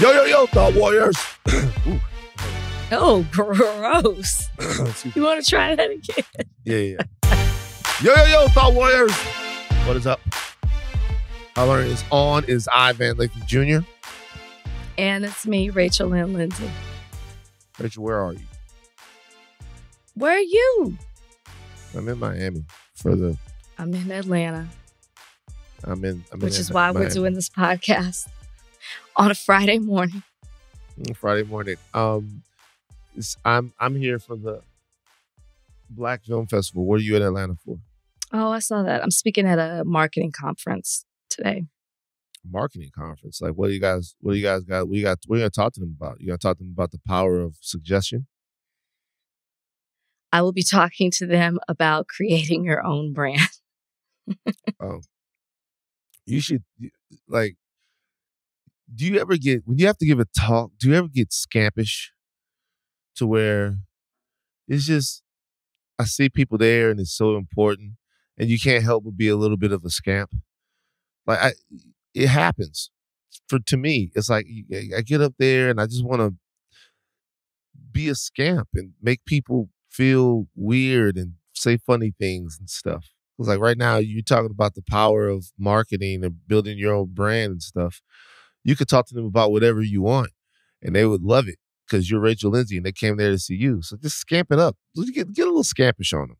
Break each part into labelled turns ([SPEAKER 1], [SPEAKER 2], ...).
[SPEAKER 1] Yo, yo, yo, Thought Warriors.
[SPEAKER 2] Oh, gross. You want to try that again?
[SPEAKER 1] Yeah, yeah. Yo, yo, yo, Thought Warriors. What is up? Holler is on. Is Ivan Van Lathan Jr.
[SPEAKER 2] And it's me, Rachel Lynn Lindsay.
[SPEAKER 1] Rachel, where are you?
[SPEAKER 2] Where are you?
[SPEAKER 1] I'm in Miami for the.
[SPEAKER 2] I'm in Atlanta,
[SPEAKER 1] I'm in. I'm
[SPEAKER 2] which
[SPEAKER 1] in
[SPEAKER 2] is why we're doing this podcast on a Friday morning.
[SPEAKER 1] Friday morning. Um, I'm I'm here for the Black Film Festival. What are you in Atlanta for?
[SPEAKER 2] Oh, I saw that. I'm speaking at a marketing conference today.
[SPEAKER 1] Marketing conference. Like, what do you guys? What do you guys got? We got? We're gonna talk to them about? You gonna talk to them about the power of suggestion?
[SPEAKER 2] I will be talking to them about creating your own brand.
[SPEAKER 1] Oh, you should like. Do you ever get when you have to give a talk? Do you ever get scampish to where it's just I see people there and it's so important, and you can't help but be a little bit of a scamp. Like I, it happens. For to me, it's like I get up there and I just want to be a scamp and make people feel weird and say funny things and stuff. Because like right now, you're talking about the power of marketing and building your own brand and stuff. You could talk to them about whatever you want, and they would love it because you're Rachel Lindsay and they came there to see you. So just scamp it up. Get get a little scampish on them.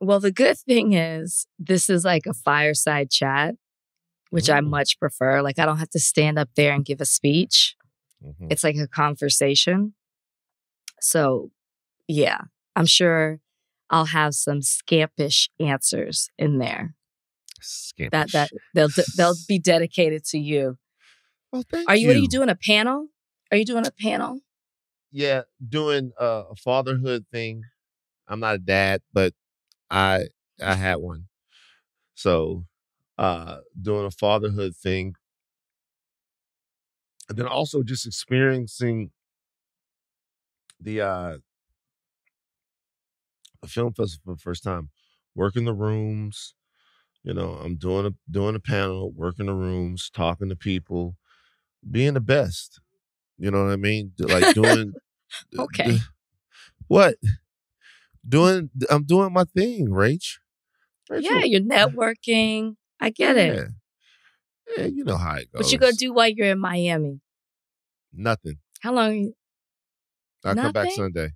[SPEAKER 2] Well, the good thing is, this is like a fireside chat, which I
[SPEAKER 1] Mm.
[SPEAKER 2] much prefer. Like, I don't have to stand up there and give a speech.
[SPEAKER 1] Mhm.
[SPEAKER 2] It's like a conversation. So, yeah, I'm sure I'll have some scampish answers in there.
[SPEAKER 1] Scampish.
[SPEAKER 2] That that they'll they'll be dedicated to you.
[SPEAKER 1] Oh, thank
[SPEAKER 2] Are you? What are you doing? A panel? Are you doing a panel?
[SPEAKER 1] Yeah, doing uh, a fatherhood thing. I'm not a dad, but I I had one. So, uh doing a fatherhood thing. And then also just experiencing the uh the film festival for the first time. Working the rooms, you know, I'm doing a doing a panel, working the rooms, talking to people, being the best. You know what I mean? Like doing
[SPEAKER 2] Okay.
[SPEAKER 1] what? Doing I'm doing my thing, Rach. Rachel,
[SPEAKER 2] Yeah, you're networking. I get it.
[SPEAKER 1] Yeah. Yeah, you know how it goes.
[SPEAKER 2] What you gonna do while you're in Miami?
[SPEAKER 1] Nothing.
[SPEAKER 2] How long?
[SPEAKER 1] I come back Sunday.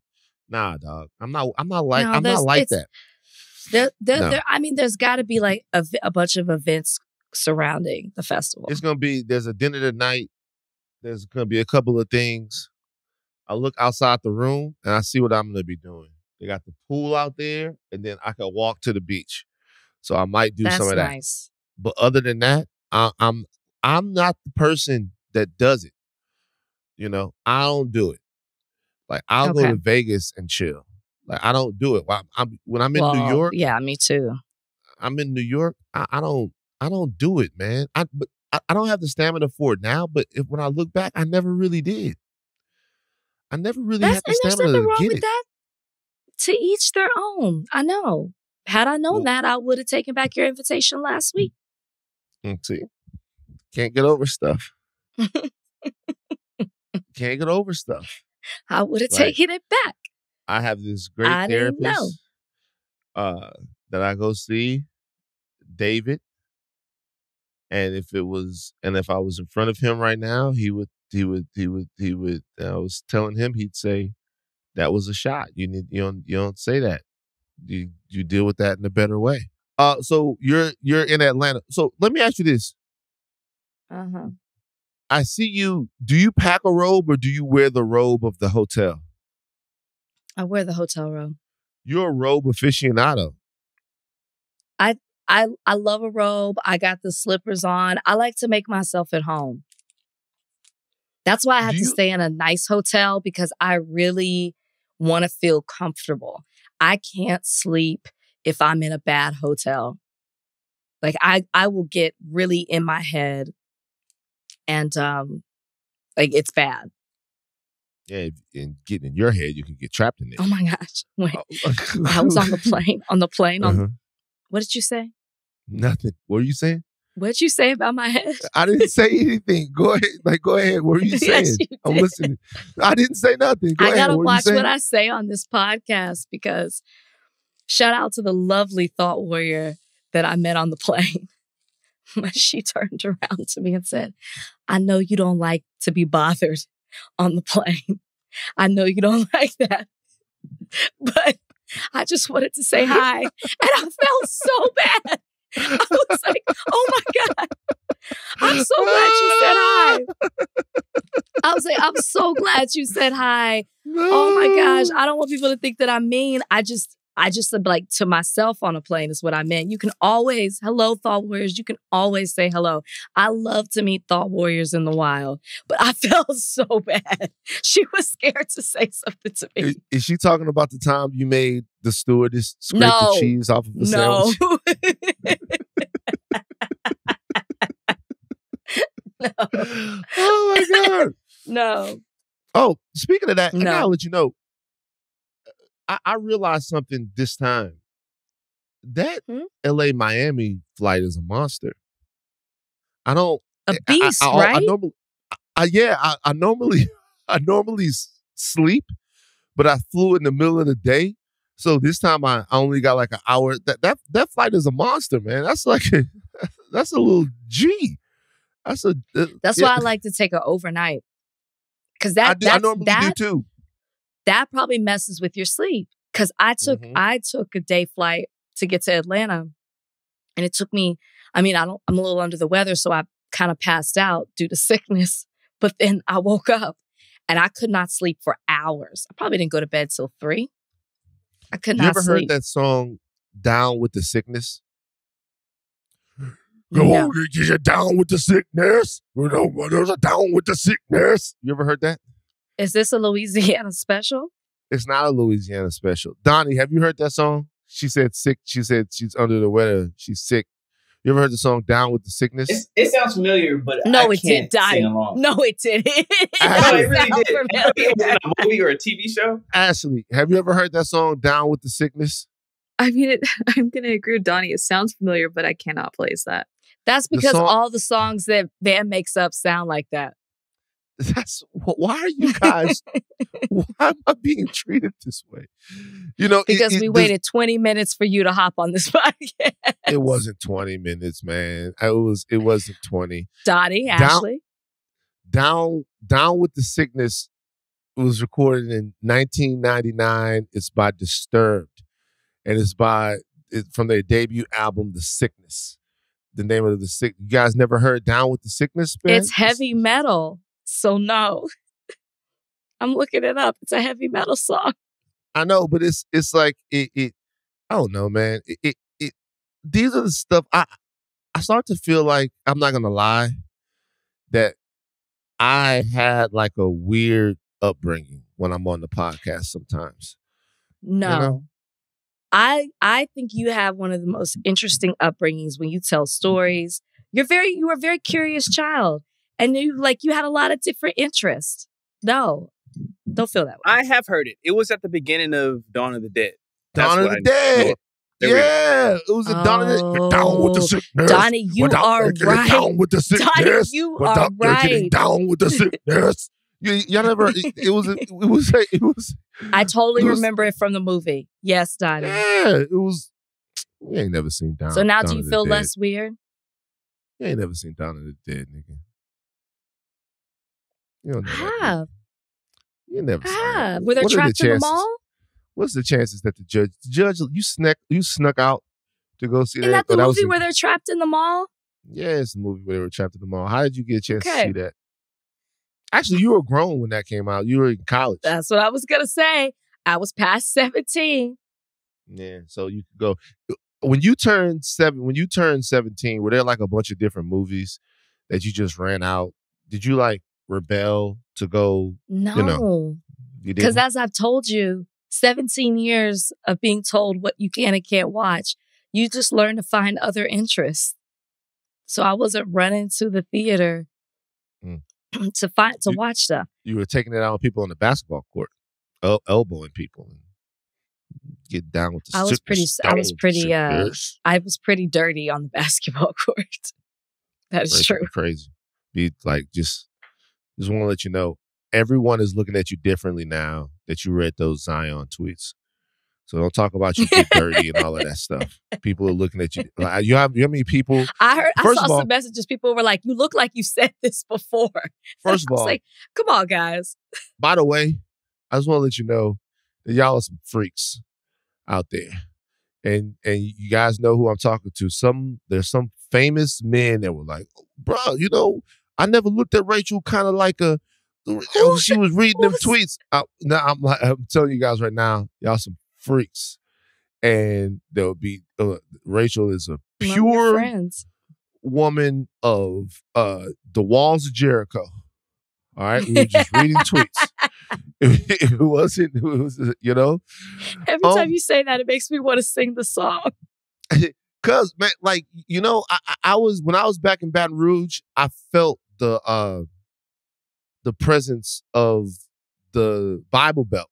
[SPEAKER 1] Nah, dog. I'm not. I'm not like.
[SPEAKER 2] No,
[SPEAKER 1] I'm not like that.
[SPEAKER 2] There, there,
[SPEAKER 1] No.
[SPEAKER 2] there, I mean, there's got to be like a bunch of events surrounding the festival.
[SPEAKER 1] It's gonna be. There's a dinner tonight. There's gonna be a couple of things. I look outside the room and I see what I'm gonna be doing. They got the pool out there, and then I can walk to the beach. So I might do
[SPEAKER 2] That's
[SPEAKER 1] some of that.
[SPEAKER 2] nice.
[SPEAKER 1] But other than that, I, I'm I'm not the person that does it. You know, I don't do it. Like I'll go to Vegas and chill. Like I don't do it. When I'm, I'm- when I'm in New York,
[SPEAKER 2] Yeah, me too.
[SPEAKER 1] I'm in New York. I, I don't I don't do it, man. I but I, I don't have the stamina for it now. But if, when I look back, I never really did. I never really
[SPEAKER 2] That's,
[SPEAKER 1] had the stamina to
[SPEAKER 2] wrong
[SPEAKER 1] get
[SPEAKER 2] with
[SPEAKER 1] it.
[SPEAKER 2] that. To each their own. I know. Had I known
[SPEAKER 1] Well-
[SPEAKER 2] that, I would have taken back your invitation last week.
[SPEAKER 1] Mm, See, can't get over stuff. can't get over stuff.
[SPEAKER 2] I would have
[SPEAKER 1] Like,
[SPEAKER 2] taken it back.
[SPEAKER 1] I have this great
[SPEAKER 2] I
[SPEAKER 1] therapist
[SPEAKER 2] know.
[SPEAKER 1] uh that I go see, David. And if it was and if I was in front of him right now, he would he would he would he would I was telling him he'd say that was a shot. You need you don't you don't say that. You you deal with that in a better way. Uh so you're you're in Atlanta. So let me ask you this.
[SPEAKER 2] Uh huh.
[SPEAKER 1] I see you do you pack a robe or do you wear the robe of the hotel?
[SPEAKER 2] I wear the hotel robe.
[SPEAKER 1] You're a robe aficionado.
[SPEAKER 2] I I I love a robe. I got the slippers on. I like to make myself at home. That's why I have
[SPEAKER 1] Do
[SPEAKER 2] to stay in a nice hotel because I really want to feel comfortable. I can't sleep if I'm in a bad hotel. Like I I will get really in my head and um like it's bad.
[SPEAKER 1] Yeah, and getting in your head, you can get trapped in there.
[SPEAKER 2] Oh my gosh. Wait.
[SPEAKER 1] Oh.
[SPEAKER 2] I was on the plane. On the plane on
[SPEAKER 1] Uh-huh.
[SPEAKER 2] What did you say?
[SPEAKER 1] Nothing. What are you saying?
[SPEAKER 2] What'd you say about my head?
[SPEAKER 1] I didn't say anything. Go ahead. Like, go ahead. What were you saying?
[SPEAKER 2] Yes, you
[SPEAKER 1] I'm listening. I didn't say nothing. Go
[SPEAKER 2] I
[SPEAKER 1] ahead.
[SPEAKER 2] gotta
[SPEAKER 1] what
[SPEAKER 2] watch what I say on this podcast because shout out to the lovely thought warrior that I met on the plane. she turned around to me and said, I know you don't like to be bothered on the plane. I know you don't like that. But I just wanted to say hi. And I felt so bad. I was like, oh my God. I'm so glad you said hi. I was like, I'm so glad you said hi. Oh my gosh. I don't want people to think that I'm mean. I just, I just said like to myself on a plane is what I meant. You can always, hello, thought warriors. You can always say hello. I love to meet thought warriors in the wild, but I felt so bad. She was scared to say something to me.
[SPEAKER 1] Is, is she talking about the time you made the stewardess scrape
[SPEAKER 2] No.
[SPEAKER 1] the cheese off of the
[SPEAKER 2] No.
[SPEAKER 1] sandwich?
[SPEAKER 2] no.
[SPEAKER 1] oh my god.
[SPEAKER 2] No.
[SPEAKER 1] Oh, speaking of that, I
[SPEAKER 2] No.
[SPEAKER 1] gotta let you know. I, I realized something this time. That
[SPEAKER 2] Hmm?
[SPEAKER 1] LA Miami flight is a monster. I don't
[SPEAKER 2] A
[SPEAKER 1] I-
[SPEAKER 2] beast,
[SPEAKER 1] I, I, I,
[SPEAKER 2] right?
[SPEAKER 1] normally, I, yeah, I, I normally, I normally sleep, but I flew in the middle of the day, so this time I, I only got like an hour. That that that flight is a monster, man. That's like, a, that's a little G. That's a. uh,
[SPEAKER 2] That's
[SPEAKER 1] yeah,
[SPEAKER 2] why I like to take an overnight. Cause
[SPEAKER 1] I,
[SPEAKER 2] that
[SPEAKER 1] do, I
[SPEAKER 2] that's,
[SPEAKER 1] normally
[SPEAKER 2] that
[SPEAKER 1] do too.
[SPEAKER 2] That probably messes with your sleep. Cause I took
[SPEAKER 1] Mhm.
[SPEAKER 2] I took a day flight to get to Atlanta. And it took me, I mean, I don't I'm a little under the weather, so I kind of passed out due to sickness. But then I woke up and I could not sleep for hours. I probably didn't go to bed till three. I could
[SPEAKER 1] You
[SPEAKER 2] not
[SPEAKER 1] ever
[SPEAKER 2] sleep.
[SPEAKER 1] heard that song "Down with the Sickness"?
[SPEAKER 2] No.
[SPEAKER 1] you're down with the sickness. There's a down with the sickness. You ever heard that?
[SPEAKER 2] Is this a Louisiana special?
[SPEAKER 1] It's not a Louisiana special. Donnie, have you heard that song? She said sick. She said she's under the weather. She's sick. You ever heard the song "Down with the Sickness"?
[SPEAKER 3] It's, it sounds familiar, but
[SPEAKER 2] No,
[SPEAKER 3] I
[SPEAKER 2] it
[SPEAKER 3] can't
[SPEAKER 2] did,
[SPEAKER 3] sing
[SPEAKER 2] Donnie.
[SPEAKER 3] along.
[SPEAKER 2] No, it didn't. it
[SPEAKER 3] No, it really did. I thought it was in a movie or a TV show.
[SPEAKER 1] Ashleigh, have you ever heard that song "Down with the Sickness"?
[SPEAKER 4] I mean, it, I'm going to agree with Donnie. It sounds familiar, but I cannot place that.
[SPEAKER 2] That's
[SPEAKER 1] The
[SPEAKER 2] because
[SPEAKER 1] song-
[SPEAKER 2] all the songs that Van makes up sound like that.
[SPEAKER 1] That's why are you guys? why am I being treated this way? You know,
[SPEAKER 2] Because
[SPEAKER 1] it-
[SPEAKER 2] we
[SPEAKER 1] this-
[SPEAKER 2] waited 20 minutes for you to hop on this podcast.
[SPEAKER 1] It wasn't twenty minutes, man. It was. It wasn't twenty.
[SPEAKER 2] Dottie,
[SPEAKER 1] Down-
[SPEAKER 2] Ashleigh.
[SPEAKER 1] Down Down with the Sickness It was recorded in 1999. It's by Disturbed, and it's by it, from their debut album, The Sickness. The name of the sick. You guys never heard Down with the Sickness? man?
[SPEAKER 2] It's heavy metal. So no. I'm looking it up. It's a heavy metal song.
[SPEAKER 1] I know, but it's it's like it. it I don't know, man. It, it it these are the stuff I I start to feel like I'm not gonna lie that I had like a weird upbringing when I'm on the podcast sometimes.
[SPEAKER 2] No.
[SPEAKER 1] know?
[SPEAKER 2] I I think you have one of the most interesting upbringings when you tell stories. You're very you were a very curious child. And you like you had a lot of different interests. No. Don't feel that way.
[SPEAKER 5] I have heard it. It was at the beginning of Dawn of the Dead. That's
[SPEAKER 1] Dawn of the
[SPEAKER 5] I
[SPEAKER 1] Dead.
[SPEAKER 5] know. There we go.
[SPEAKER 1] Yeah, it was a Dawn of the You're down with the
[SPEAKER 2] Oh,
[SPEAKER 1] sickness.
[SPEAKER 2] Donnie, you
[SPEAKER 1] Without
[SPEAKER 2] are right.
[SPEAKER 1] Down with the sickness.
[SPEAKER 2] Donnie, you
[SPEAKER 1] Without
[SPEAKER 2] are
[SPEAKER 1] getting
[SPEAKER 2] right.
[SPEAKER 1] down with the sickness. You, y'all never. It, it was. It was. It was.
[SPEAKER 2] I totally
[SPEAKER 1] It was-
[SPEAKER 2] remember it from the movie. Yes, Donnie.
[SPEAKER 1] Yeah, it was. You ain't never seen Down.
[SPEAKER 2] So now
[SPEAKER 1] Dawn
[SPEAKER 2] do you
[SPEAKER 1] of the
[SPEAKER 2] feel
[SPEAKER 1] Dead.
[SPEAKER 2] less weird?
[SPEAKER 1] You ain't never seen Dawn of the Dead, nigga. You don't know that. nigga.
[SPEAKER 2] Have.
[SPEAKER 1] You never seen
[SPEAKER 2] Have. Were they
[SPEAKER 1] What are the
[SPEAKER 2] trapped in the mall?
[SPEAKER 1] What's the chances that the judge, the judge, you snuck, you snuck out to go see
[SPEAKER 2] Isn't
[SPEAKER 1] that?
[SPEAKER 2] that oh, the
[SPEAKER 1] Oh,
[SPEAKER 2] movie
[SPEAKER 1] in-
[SPEAKER 2] where they're trapped in the mall?
[SPEAKER 1] Yeah, it's a movie where they were trapped in the mall. How did you get a chance
[SPEAKER 2] Okay.
[SPEAKER 1] to see that? Actually, you were grown when that came out. You were in college.
[SPEAKER 2] That's what I was gonna say. I was past 17.
[SPEAKER 1] yeah, so you could go. When you turned seven, when you turned seventeen, were there like a bunch of different movies that you just ran out? Did you like rebel to go?
[SPEAKER 2] No.
[SPEAKER 1] know, You
[SPEAKER 2] Because
[SPEAKER 1] didn't?
[SPEAKER 2] as I've told you, 17 years of being told what you can and can't watch, you just learn to find other interests. So I wasn't running to the theater
[SPEAKER 1] Mm.
[SPEAKER 2] to find to
[SPEAKER 1] You-
[SPEAKER 2] watch stuff.
[SPEAKER 1] you were taking it out on people on the basketball court, el- elbowing people, get down with the.
[SPEAKER 2] I was pretty- I was
[SPEAKER 1] down with the
[SPEAKER 2] pretty, uh. I was pretty dirty on the basketball court. That is
[SPEAKER 1] Rachel,
[SPEAKER 2] true.
[SPEAKER 1] Crazy. Be like just just want to let you know everyone is looking at you differently now that you read those Zion tweets. So don't talk about you get dirty and all of that stuff. People are looking at you. Like, you have you know how many people?
[SPEAKER 2] I heard.
[SPEAKER 1] First
[SPEAKER 2] I saw
[SPEAKER 1] all-
[SPEAKER 2] some messages. People were like, "You look like you said this before."
[SPEAKER 1] First
[SPEAKER 2] I
[SPEAKER 1] of
[SPEAKER 2] was
[SPEAKER 1] all,
[SPEAKER 2] like, "Come on, guys."
[SPEAKER 1] by the way, I just want to let you know that y'all are some freaks out there. And and you guys know who I'm talking to. Some there's some famous men that were like, bro, you know, I never looked at Rachel kind of like a she was reading them tweets. I, now I'm like I'm telling you guys right now, y'all some freaks. And there will be uh, Rachel is a pure woman of uh the walls of Jericho. All right, we were just reading tweets. It, wasn't, it was, you know,
[SPEAKER 2] Every
[SPEAKER 1] Um,
[SPEAKER 2] time you say that, it makes me want to sing the song.
[SPEAKER 1] cause man, like you know, I, I- I was when I was back in Baton Rouge, I felt the uh the presence of the Bible Belt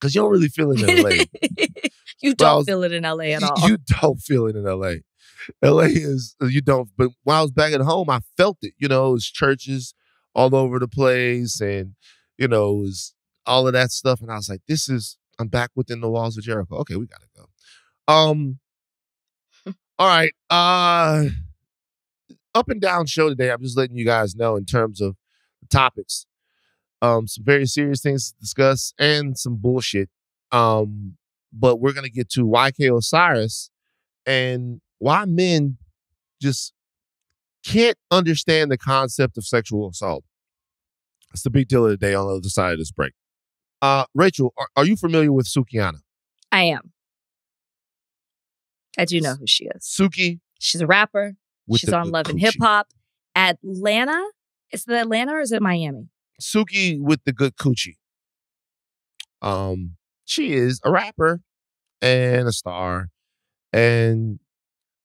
[SPEAKER 1] because you don't really feel it in LA.
[SPEAKER 2] you don't
[SPEAKER 1] was-
[SPEAKER 2] feel it in LA at all.
[SPEAKER 1] You don't feel it in LA. LA is you don't. But when I was back at home, I felt it. You know, it was churches all over the place, and you know, it was all of that stuff. And I was like, "This is I'm back within the walls of Jericho." Okay, we gotta go. Um. all right. Uh. Up and down show today. I'm just letting you guys know in terms of the topics. Um, some very serious things to discuss and some bullshit. Um, but we're gonna get to YK Osiris and why men just can't understand the concept of sexual assault. It's the big deal of the day on the other side of this break. Uh, Rachel, are, are you familiar with Sukihana?
[SPEAKER 2] I am. I do know who she is.
[SPEAKER 1] Suki
[SPEAKER 2] She's a rapper. She's
[SPEAKER 1] the
[SPEAKER 2] on Love and. Hip Hop. Atlanta. Is it Atlanta or is it Miami?
[SPEAKER 1] Suki with the good coochie. Um, she is a rapper and a star and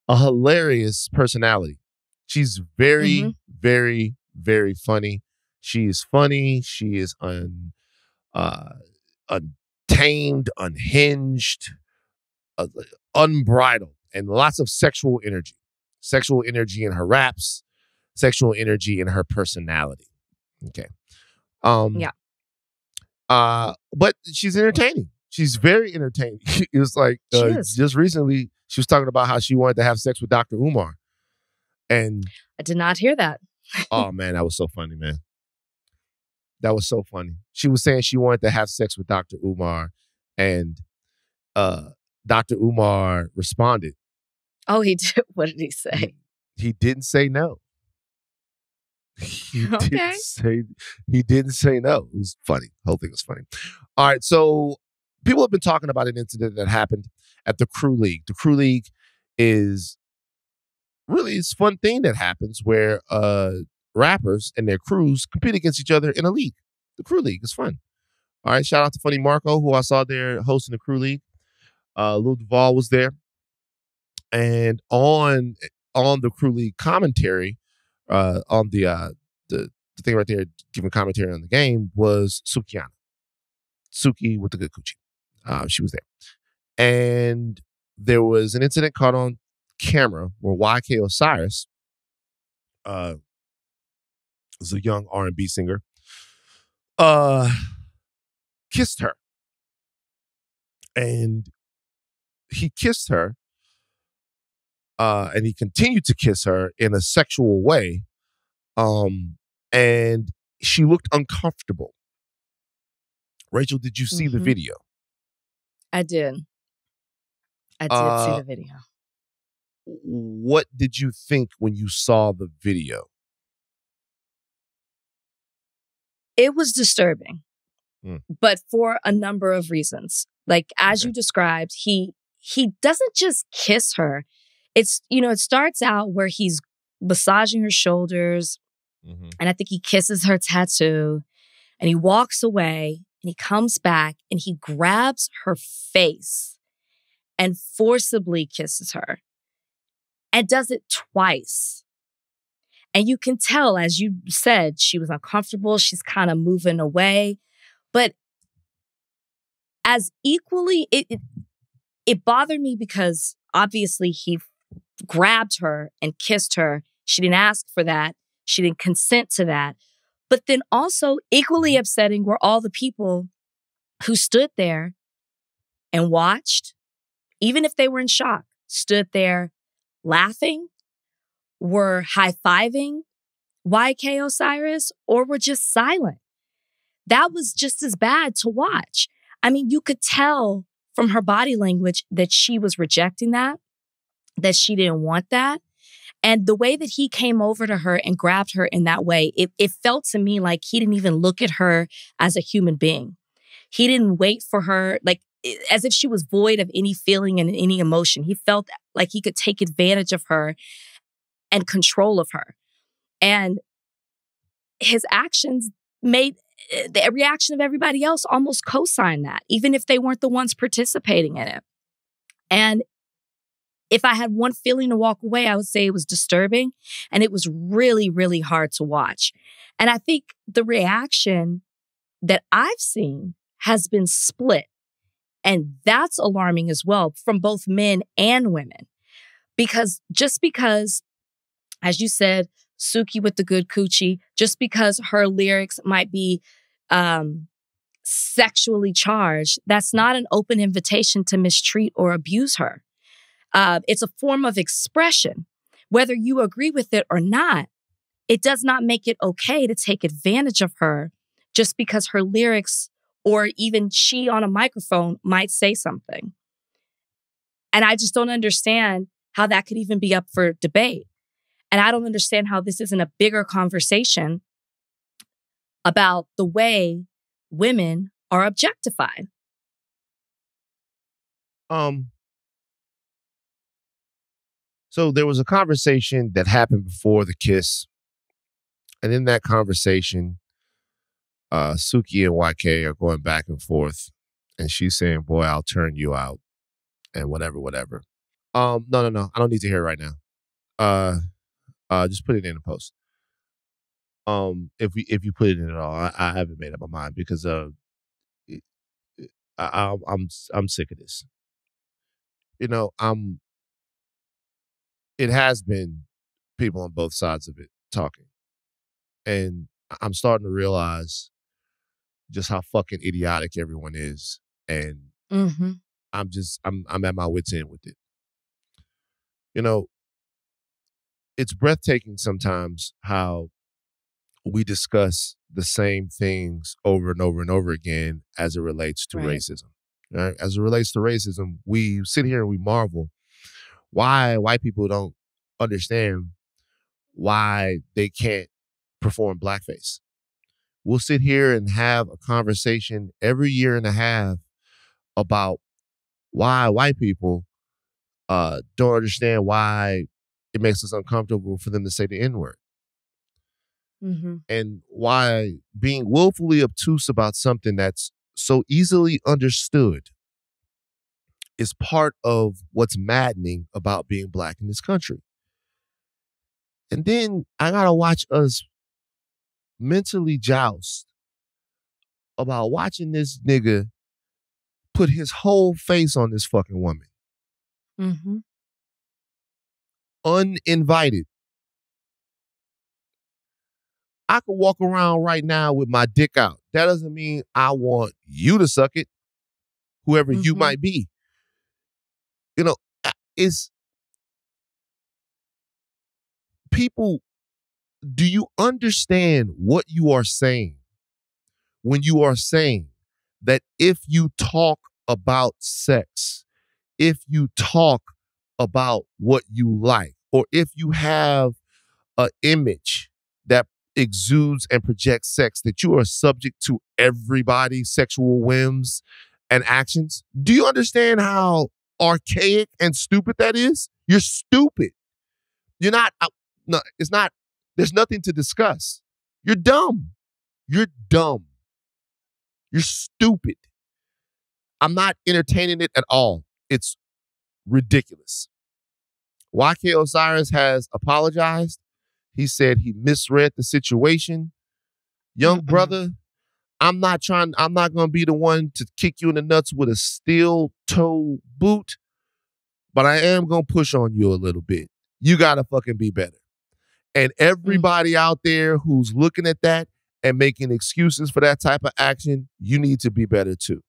[SPEAKER 1] a hilarious personality. She's very,
[SPEAKER 2] Mhm.
[SPEAKER 1] very, very funny. She is funny. She is un, uh, untamed, unhinged, uh, unbridled, and lots of sexual energy. Sexual energy in her raps, sexual energy in her personality. Okay. Um
[SPEAKER 2] Yeah.
[SPEAKER 1] Uh but she's entertaining. She's very entertaining. it was like uh, just recently she was talking about how she wanted to have sex with Dr. Umar. And
[SPEAKER 2] I did not hear that.
[SPEAKER 1] oh man, that was so funny, man. That was so funny. She was saying she wanted to have sex with Dr. Umar and uh Dr. Umar responded.
[SPEAKER 2] Oh, he did. What did he say?
[SPEAKER 1] He didn't say no. He
[SPEAKER 2] Okay.
[SPEAKER 1] didn't say he didn't say no. It was funny. The whole thing was funny. All right, so people have been talking about an incident that happened at the Crew League. The Crew League is really it's a fun thing that happens where uh rappers and their crews compete against each other in a league. The Crew League is fun. All right, shout out to Funny Marco, who I saw there hosting the Crew League. Uh, Lil Duval was there, and on on the Crew League commentary, uh, on the uh, the the thing right there giving commentary on the game was Sukihana, Suki with the good coochie. Uh, she was there, and there was an incident caught on camera where YK Osiris, uh, was a young R and B singer, uh, kissed her, and he kissed her, uh, and he continued to kiss her in a sexual way, um, and she looked uncomfortable. Rachel, did you see the
[SPEAKER 2] Mhm.
[SPEAKER 1] video?
[SPEAKER 2] I did. I did
[SPEAKER 1] Uh,
[SPEAKER 2] see the video.
[SPEAKER 1] What did you think when you saw the video?
[SPEAKER 2] It was disturbing,
[SPEAKER 1] Mm.
[SPEAKER 2] but for a number of reasons. Like as
[SPEAKER 1] Okay.
[SPEAKER 2] you described, he he doesn't just kiss her. It's you know it starts out where he's massaging her shoulders,
[SPEAKER 1] Mm-hmm.
[SPEAKER 2] and I think he kisses her tattoo, and he walks away, and he comes back, and he grabs her face, and forcibly kisses her, and does it twice. And you can tell, as you said, she was uncomfortable. She's kind of moving away. But as equally, it, it, it bothered me because obviously he grabbed her and kissed her She didn't ask for that. She didn't consent to that. But then also, equally upsetting were all the people who stood there and watched, even if they were in shock, stood there laughing, were high fiving YK Osiris, or were just silent. That was just as bad to watch. I mean, you could tell from her body language that she was rejecting that, that she didn't want that. And the way that he came over to her and grabbed her in that way, it, it felt to me like he didn't even look at her as a human being. He didn't wait for her, like as if she was void of any feeling and any emotion. He felt like he could take advantage of her and control of her. And his actions made eh, the reaction of everybody else almost co sign that, even if they weren't the ones participating in it. And if I had one feeling to walk away, I would say it was disturbing and it was really, really hard to watch. And I think the reaction that I've seen has been split. And that's alarming as well from both men and women. Because just because, as you said, Suki with the good coochie, just because her lyrics might be um, sexually charged, that's not an open invitation to mistreat or abuse her. Uh, it's a form of expression. Whether you agree with it or not, it does not make it okay to take advantage of her just because her lyrics or even she on a microphone might say something. And I just don't understand how that could even be up for debate. And I don't understand how this isn't a bigger conversation about the way women are objectified.
[SPEAKER 1] Um, so there was a conversation that happened before the kiss. And in that conversation, uh, Suki and YK are going back and forth. And she's saying, Boy, I'll turn you out. And whatever, whatever. Um, no, no, no. I don't need to hear it right now. Uh uh just put it in the post. Um, if we if you put it in at all, I, I haven't made up my mind because uh I, I I'm I'm sick of this. You know, I'm it has been people on both sides of it talking. And I'm starting to realize just how fucking idiotic everyone is. And
[SPEAKER 2] Mm-hmm.
[SPEAKER 1] I'm just I'm I'm at my wits end with it. You know, it's breathtaking sometimes how we discuss the same things over and over and over again as it relates to
[SPEAKER 2] Right.
[SPEAKER 1] racism. Right? As it relates to racism, we sit here and we marvel why white people don't understand why they can't perform blackface. We'll sit here and have a conversation every year and a half about why white people uh, don't understand why it makes us uncomfortable for them to say the N word
[SPEAKER 2] Mm-hmm.
[SPEAKER 1] and why being willfully obtuse about something that's so easily understood is part of what's maddening about being black in this country. And then I gotta watch us mentally joust about watching this nigga put his whole face on this fucking woman,
[SPEAKER 2] Mm-hmm.
[SPEAKER 1] uninvited. I could walk around right now with my dick out. That doesn't mean I want you to suck it, whoever you
[SPEAKER 2] Mhm.
[SPEAKER 1] might be. You know, uh, I- it's people. Do you understand what you are saying when you are saying that if you talk about sex, if you talk about what you like, or if you have an image that exudes and projects sex, that you are subject to everybody's sexual whims and actions? Do you understand how archaic and stupid that is? You're stupid. You're not, uh, no, it's not, there's nothing to discuss. You're dumb. You're dumb. You're stupid. I'm not entertaining it at all. It's ridiculous. YK Osiris has apologized. He said he misread the situation. Young brother, I'm not trying, I'm not gonna be the one to kick you in the nuts with a steel toe boot, but I am gonna push on you a little bit. You gotta fucking be better. And mm. everybody out there who's looking at that and making excuses for that type of action, you need to be better too.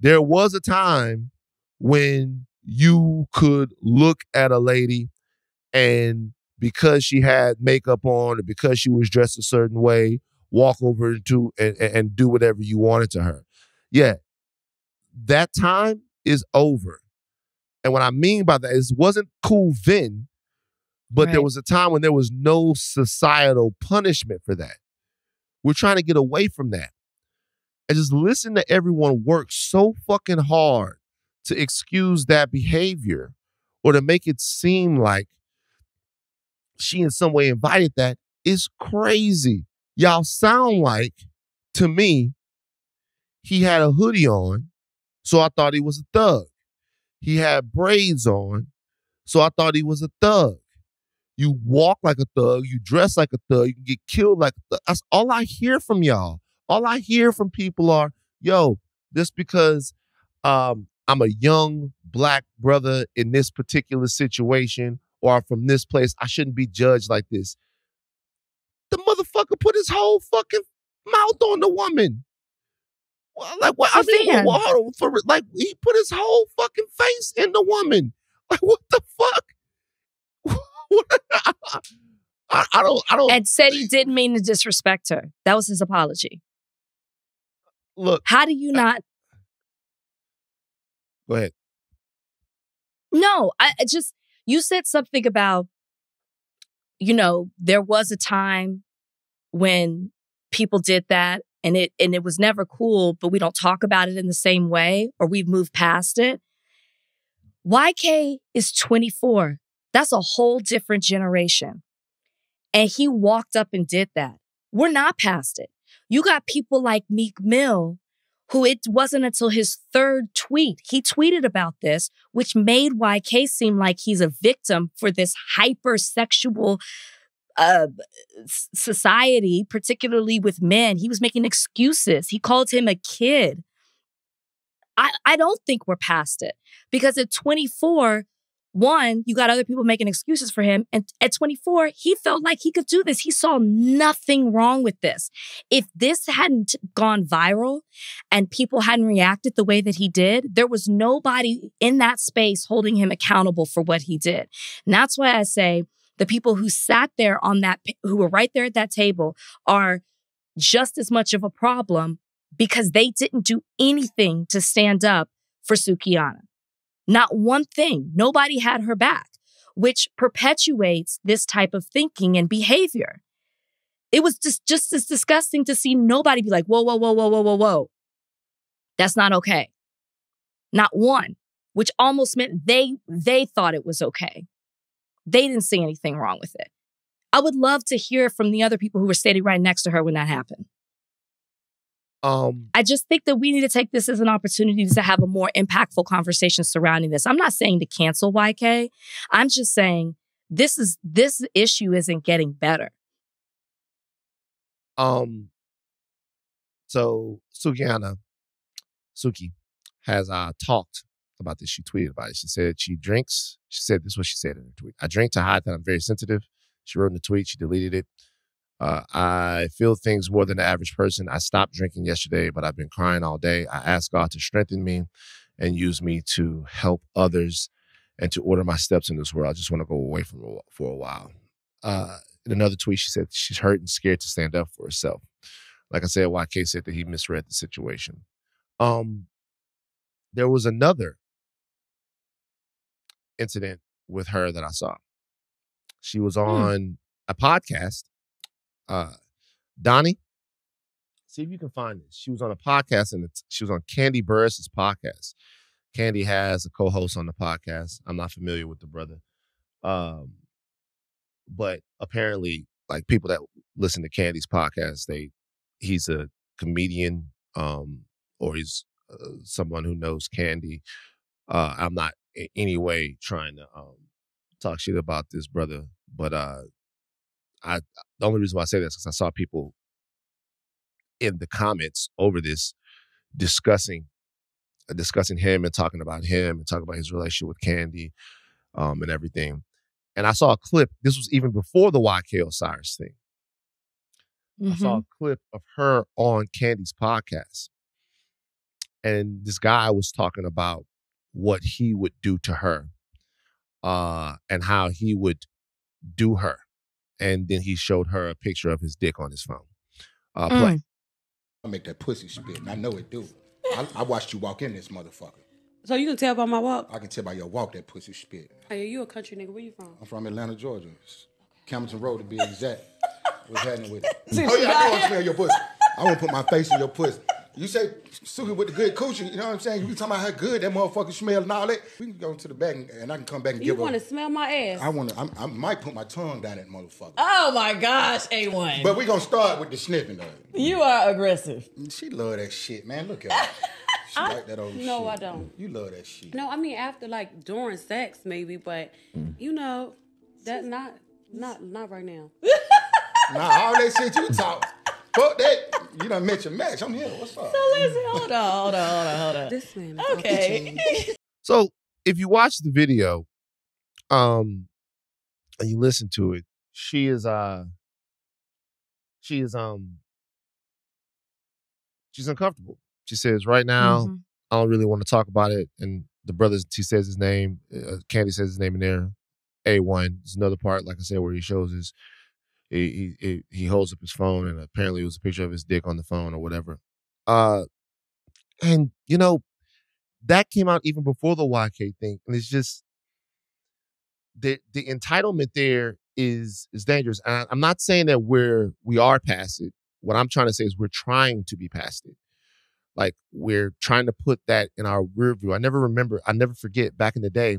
[SPEAKER 1] There was a time when you could look at a lady and because she had makeup on or because she was dressed a certain way, walk over to and, and, do whatever you wanted to her. Yeah, that time is over. And what I mean by that is it wasn't cool then, but there was a time when there was no societal punishment for that. We're trying to get away from that. And just listen to everyone work so fucking hard to excuse that behavior or to make it seem like she in some way invited that is crazy. Y'all sound like, to me, he had a hoodie on, so I thought he was a thug. He had braids on, so I thought he was a thug. You walk like a thug, you dress like a thug, you can get killed like a thug. That's all I hear from y'all. All I hear from people are, yo, just because um, I'm a young black brother in this particular situation or from this place, I shouldn't be judged like this. The motherfucker put his whole fucking mouth on the woman. Well, Like what? I mean, well, hold on, for like he put his whole fucking face in the woman. Like what the fuck? I, I don't. I don't
[SPEAKER 2] And said he didn't mean to disrespect her. That was his apology.
[SPEAKER 1] look.
[SPEAKER 2] How do you not?
[SPEAKER 1] Go ahead.
[SPEAKER 2] No, I I just, you said something about, you know, there was a time when people did that and it and it was never cool, but we don't talk about it in the same way or we've moved past it. YK is 24. That's a whole different generation. And he walked up and did that. We're not past it. You got people like Meek Mill, who it wasn't until his third tweet, he tweeted about this, which made YK seem like he's a victim for this hypersexual uh, society, particularly with men. He was making excuses. He called him a kid. I, I don't think we're past it because at 24, one, you got other people making excuses for him. And at 24, he felt like he could do this. He saw nothing wrong with this. If this hadn't gone viral and people hadn't reacted the way that he did, there was nobody in that space holding him accountable for what he did. And that's why I say the people who sat there on that, who were right there at that table are just as much of a problem because they didn't do anything to stand up for Sukihana. Not one thing. Nobody had her back, which perpetuates this type of thinking and behavior. It was just, just as disgusting to see nobody be like, whoa, whoa, whoa, whoa, whoa, whoa, whoa. That's not okay. Not one, which almost meant they they thought it was okay. They didn't see anything wrong with it. I would love to hear from the other people who were standing right next to her when that happened.
[SPEAKER 1] Um,
[SPEAKER 2] I just think that we need to take this as an opportunity to have a more impactful conversation surrounding this. I'm not saying to cancel YK. I'm just saying this is this issue isn't getting better.
[SPEAKER 1] um. So Sukihana, Suki, has uh talked about this. She tweeted about it. She said she drinks. She said this is what she said in her tweet. I drink to hide that I'm very sensitive. She wrote in the tweet. She deleted it. Uh, I feel things more than the average person. I stopped drinking yesterday, but I've been crying all day. I ask God to strengthen me and use me to help others and to order my steps in this world. I just want to go away from it for a while. Uh, in another tweet, she said she's hurt and scared to stand up for herself. Like I said, YK said that he misread the situation. Um, there was another incident with her that I saw. She was on a podcast. Uh, Donnie, see if you can find this. She was on a podcast and it's, she was on Kandi Burruss's podcast. Kandi has a co-host on the podcast. I'm not familiar with the brother. Um, but apparently, like people that listen to Kandi's podcast, they he's a comedian, um, or he's uh, someone who knows Kandi. Uh, I'm not in any way trying to um, talk shit about this brother, but uh, I the only reason why I say this is because I saw people in the comments over this discussing uh, discussing him and talking about him and talking about his relationship with Kandi um, and everything. And I saw a clip. This was even before the YK Osiris thing. I saw
[SPEAKER 2] Mhm.
[SPEAKER 1] a clip of her on Kandi's podcast. And this guy was talking about what he would do to her uh, and how he would do her. And then he showed her a picture of his dick on his phone. Uh, play.
[SPEAKER 2] Mm.
[SPEAKER 6] I make that pussy spit, and I know it do. I, I watched you walk in this motherfucker.
[SPEAKER 7] So you can tell by my walk.
[SPEAKER 6] I can tell by your walk that pussy spit.
[SPEAKER 7] Hey, you a country nigga? Where you from?
[SPEAKER 6] I'm from Atlanta, Georgia. Camden Road to be exact. What's happening with it? Oh
[SPEAKER 7] you
[SPEAKER 6] yeah, I
[SPEAKER 7] got
[SPEAKER 6] want to smell your pussy. I want to put my face in your pussy. You say Suki with the good coochie, you know what I'm saying? You be talking about how good that motherfucker smell and all that. We can go to the back and, and I can come back and give a
[SPEAKER 7] You
[SPEAKER 6] give
[SPEAKER 7] want to
[SPEAKER 6] her.
[SPEAKER 7] smell my ass?
[SPEAKER 6] I want to. I might put my tongue down that motherfucker.
[SPEAKER 7] oh my gosh, A1.
[SPEAKER 6] But we gonna start with the sniffing though.
[SPEAKER 7] you are aggressive.
[SPEAKER 6] She love that shit, man. Look at her. She like that old
[SPEAKER 7] no,
[SPEAKER 6] shit.
[SPEAKER 7] I don't.
[SPEAKER 6] You love that shit.
[SPEAKER 7] No, I mean after like during sex maybe, but mm. you know that's not not not right now.
[SPEAKER 6] Nah, all that shit you talk. Fuck that. You done met your match. I'm here. What's up?
[SPEAKER 8] So listen, hold on, hold on, hold on, hold on.
[SPEAKER 7] This man. Is
[SPEAKER 8] Okay.
[SPEAKER 1] So if you watch the video, um, and you listen to it, she is uh she is um she's uncomfortable. She says, right now,
[SPEAKER 2] Mhm.
[SPEAKER 1] I don't really want to talk about it. And the brothers, he says his name, uh, Kandi says his name in there. A1. There's another part, like I said, where he shows his, he, he, he- holds up his phone and apparently it was a picture of his dick on the phone or whatever. Uh, and, you know, that came out even before the YK thing. And it's just, the, the entitlement there is is dangerous. And I, I'm not saying that we're we are past it. What I'm trying to say is we're trying to be past it like we're trying to put that in our rear view. I never remember, I never forget back in the day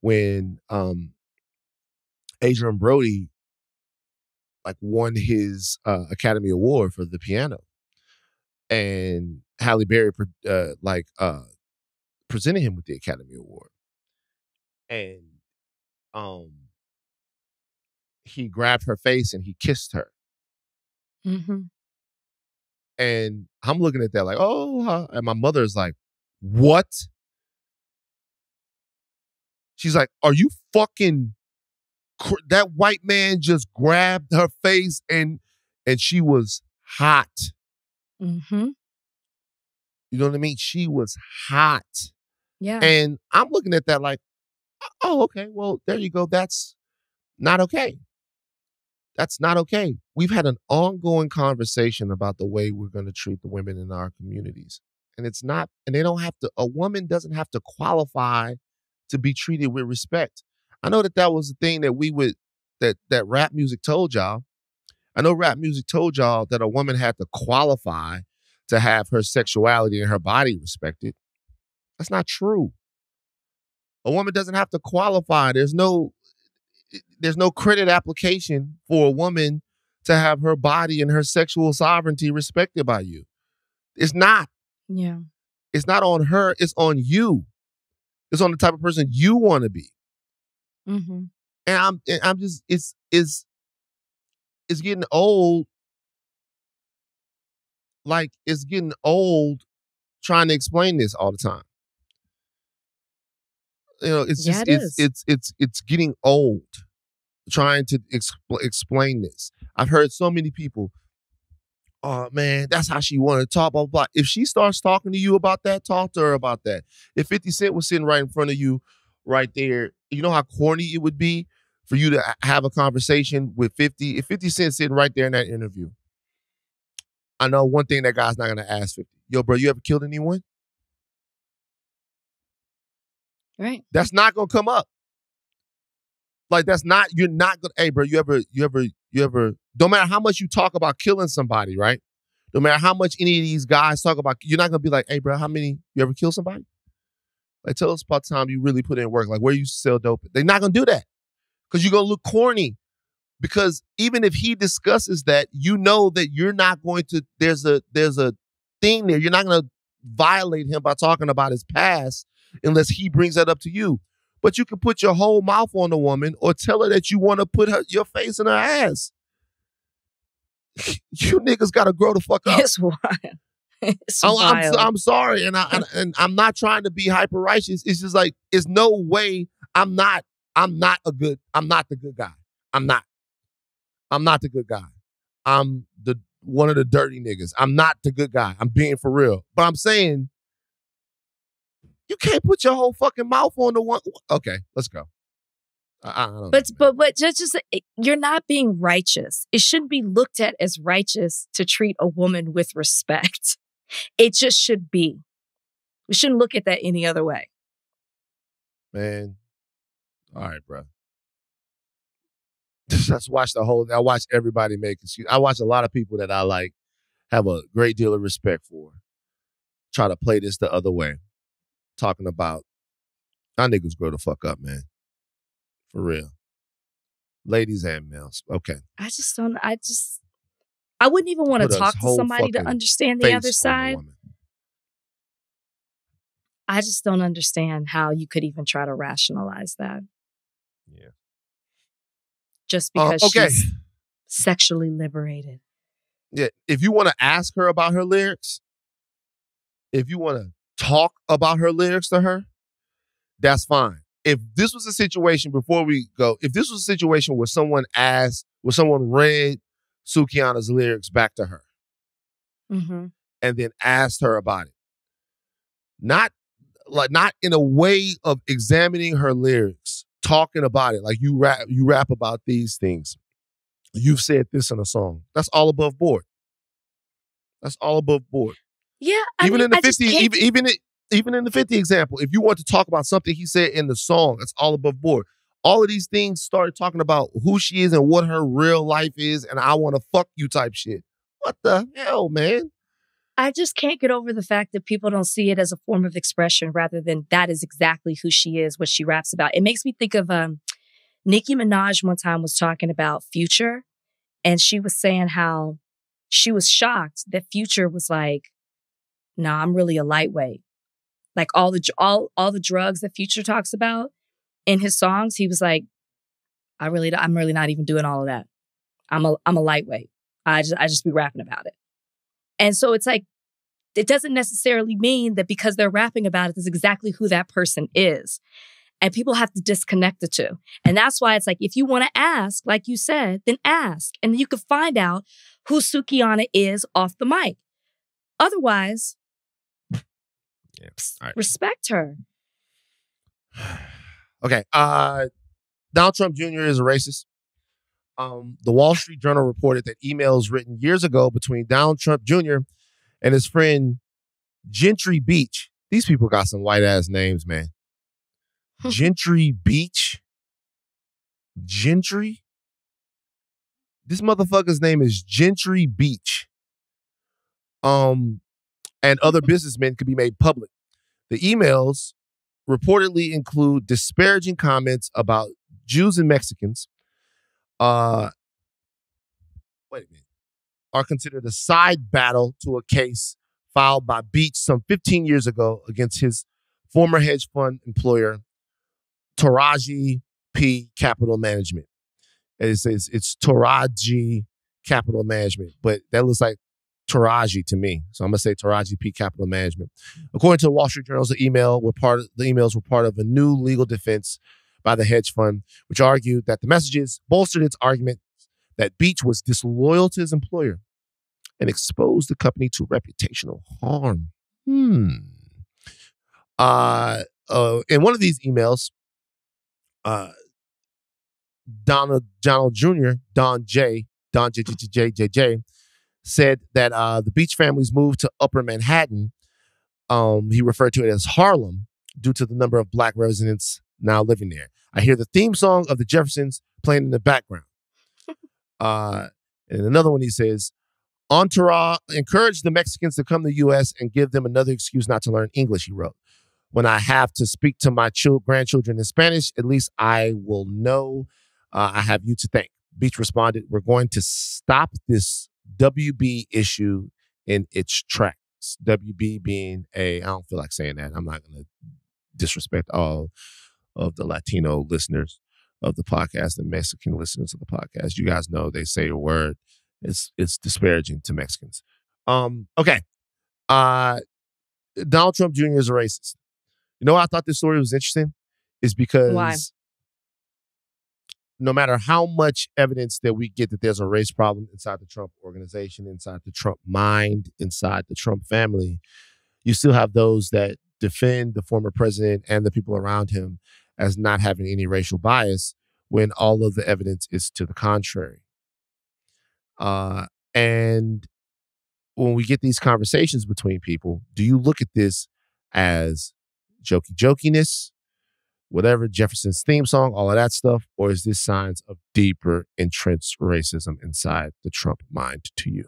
[SPEAKER 1] when um Adrien Brody like won his uh, Academy Award for the piano. And Halle Berry uh, like uh presented him with the Academy Award. And um he grabbed her face and he kissed her.
[SPEAKER 2] Mhm.
[SPEAKER 1] And I'm looking at that like, oh, huh. and my mother's like, what? She's like, are you fucking? That white man just grabbed her face and and she was hot.
[SPEAKER 2] Mm-hmm.
[SPEAKER 1] You know what I mean? She was hot.
[SPEAKER 2] Yeah.
[SPEAKER 1] And I'm looking at that like, oh, okay, well, there you go. That's not okay. That's not okay. We've had an ongoing conversation about the way we're going to treat the women in our communities. And it's not, and they don't have to, a woman doesn't have to qualify to be treated with respect. I know that that was the thing that we would, that, that rap music told y'all. I know rap music told y'all that a woman had to qualify to have her sexuality and her body respected. That's not true. A woman doesn't have to qualify. There's no there's no credit application for a woman to have her body and her sexual sovereignty respected by you. It's not.
[SPEAKER 2] yeah.
[SPEAKER 1] It's not on her, it's on you. It's on the type of person you want to be.
[SPEAKER 2] Mm-hmm.
[SPEAKER 1] And I'm and I'm just it's it's it's getting old. Like it's getting old trying to explain this all the time. You know, it's
[SPEAKER 2] Yeah,
[SPEAKER 1] just
[SPEAKER 2] it
[SPEAKER 1] it's
[SPEAKER 2] is.
[SPEAKER 1] it's it's it's getting old trying to expl- explain this. I've heard so many people, oh man, that's how she wanted to talk, blah, blah, blah. If she starts talking to you about that, talk to her about that. If 50 Cent was sitting right in front of you, right there, you know how corny it would be for you to have a conversation with 50. If 50 Cent sitting right there in that interview, I know one thing that guy's not gonna ask 50. Yo, bro, you ever killed anyone?
[SPEAKER 2] Right.
[SPEAKER 1] That's not gonna come up. Like that's not you're not gonna. Hey, bro, you ever you ever you ever? Don't matter how much you talk about killing somebody, right? No matter how much any of these guys talk about, you're not gonna be like, hey, bro, how many you ever kill somebody? Like, tell us about time you really put in work. Like, where you sell dope? They're not gonna do that because you're gonna look corny. Because even if he discusses that, you know that you're not going to. There's a there's a thing there. You're not gonna violate him by talking about his past unless he brings that up to you. But you can put your whole mouth on a woman or tell her that you want to put her, your face in her ass. you niggas got to grow the fuck up.
[SPEAKER 2] It's wild.
[SPEAKER 1] Oh, I'm. I'm sorry, and I and, and I'm not trying to be hyper righteous. It's just like it's no way I'm not I'm not a good. I'm not the good guy. I'm not. I'm not the good guy. I'm the one of the dirty niggas. I'm not the good guy. I'm being for real. But I'm saying you can't put your whole fucking mouth on the one. Okay, let's go. I, I don't know,
[SPEAKER 2] But but but just just eh, you're not being righteous. It shouldn't be looked at as righteous to treat a woman with respect. It just should be. We shouldn't look at that any other way.
[SPEAKER 1] man. All right, bro. Just watch the whole. I watch everybody make excuse. I watch a lot of people that I like have a great deal of respect for. Try to play this the other way, talking about our niggas grow the fuck up, man. For real, ladies and males. Okay,
[SPEAKER 2] I just don't. I just. I wouldn't even want to talk to somebody to understand the other side. I just don't understand how you could even try to rationalize that.
[SPEAKER 1] Yeah.
[SPEAKER 2] Just
[SPEAKER 1] Uh,
[SPEAKER 2] because
[SPEAKER 1] okay.
[SPEAKER 2] she's sexually liberated.
[SPEAKER 1] Yeah, if you want to ask her about her lyrics, if you want to talk about her lyrics to her, that's fine. If this was a situation before we go, if this was a situation where someone asked, where someone read Sukihana's lyrics back to her
[SPEAKER 2] Mm-hmm.
[SPEAKER 1] and then asked her about it, not like not in a way of examining her lyrics, talking about it like you rap, you rap about these things. You've said this in a song. That's all above board. That's all above board.
[SPEAKER 2] Yeah, I
[SPEAKER 1] even
[SPEAKER 2] mean,
[SPEAKER 1] in the
[SPEAKER 2] I
[SPEAKER 1] 50 even even it, even in the 50 example if you want to talk about something he said in the song that's all above board all of these things started talking about who she is and what her real life is and i want to fuck you type shit what the hell man
[SPEAKER 2] I just can't get over the fact that people don't see it as a form of expression rather than that is exactly who she is, what she raps about. It makes me think of um, Nicki Minaj one time was talking about Future, and she was saying how she was shocked that Future was like, "No, I'm really a lightweight." Like all the all all the drugs that Future talks about in his songs, he was like, "I really, I'm really not even doing all of that. I'm a I'm a lightweight. I just I just be rapping about it." And so it's like, it doesn't necessarily mean that because they're rapping about it, that's exactly who that person is. And people have to disconnect the two. And that's why it's like, if you want to ask, like you said, then ask. And you can find out who Sukihana is off the mic. Otherwise,
[SPEAKER 1] Yeah. right.
[SPEAKER 2] respect her.
[SPEAKER 1] okay uh donald trump jr is a racist um the wall street journal reported that emails written years ago between donald trump jr and his friend gentry beach these people got some white ass names man Gentry Beach. Gentry? This motherfucker's name is Gentry Beach. Um, and other businessmen could be made public. The emails reportedly include disparaging comments about Jews and Mexicans. Uh, wait a minute. Are considered a side battle to a case filed by Beach some 15 years ago against his former hedge fund employer, Taraji P Capital Management. It says it's Taraji Capital Management, but that looks like Taraji to me. So I'm gonna say Taraji P Capital Management. According to the Wall Street Journal, the email were part of the emails were part of a new legal defense by the hedge fund, which argued that the messages bolstered its argument that Beach was disloyal to his employer and exposed the company to reputational harm. Hmm. Uh, uh, in one of these emails, uh, Donald Donald Jr., Don J, Don J J J J J, said that uh, the Beach family's moved to Upper Manhattan, um, he referred to it as Harlem, due to the number of black residents now living there. I hear the theme song of the Jeffersons playing in the background. Uh, and another one he says, Entourage encouraged the Mexicans to come to the U.S. and give them another excuse not to learn English, he wrote. When I have to speak to my chil- grandchildren in Spanish, at least I will know uh, I have you to thank. Beach responded, We're going to stop this WB issue in its tracks. WB being a, I don't feel like saying that. I'm not going to disrespect all of the Latino listeners of the podcast and Mexican listeners of the podcast. You guys know they say a word. It's it's disparaging to Mexicans. Um, okay. Uh Donald Trump Jr. is a racist. You know why I thought this story was interesting? Is because
[SPEAKER 2] Why?
[SPEAKER 1] No matter how much evidence that we get that there's a race problem inside the Trump organization, inside the Trump mind, inside the Trump family, you still have those that defend the former president and the people around him as not having any racial bias when all of the evidence is to the contrary. Uh, and when we get these conversations between people, do you look at this as jokey jokiness, whatever, Jefferson's theme song, all of that stuff, or is this signs of deeper entrenched racism inside the Trump mind to you?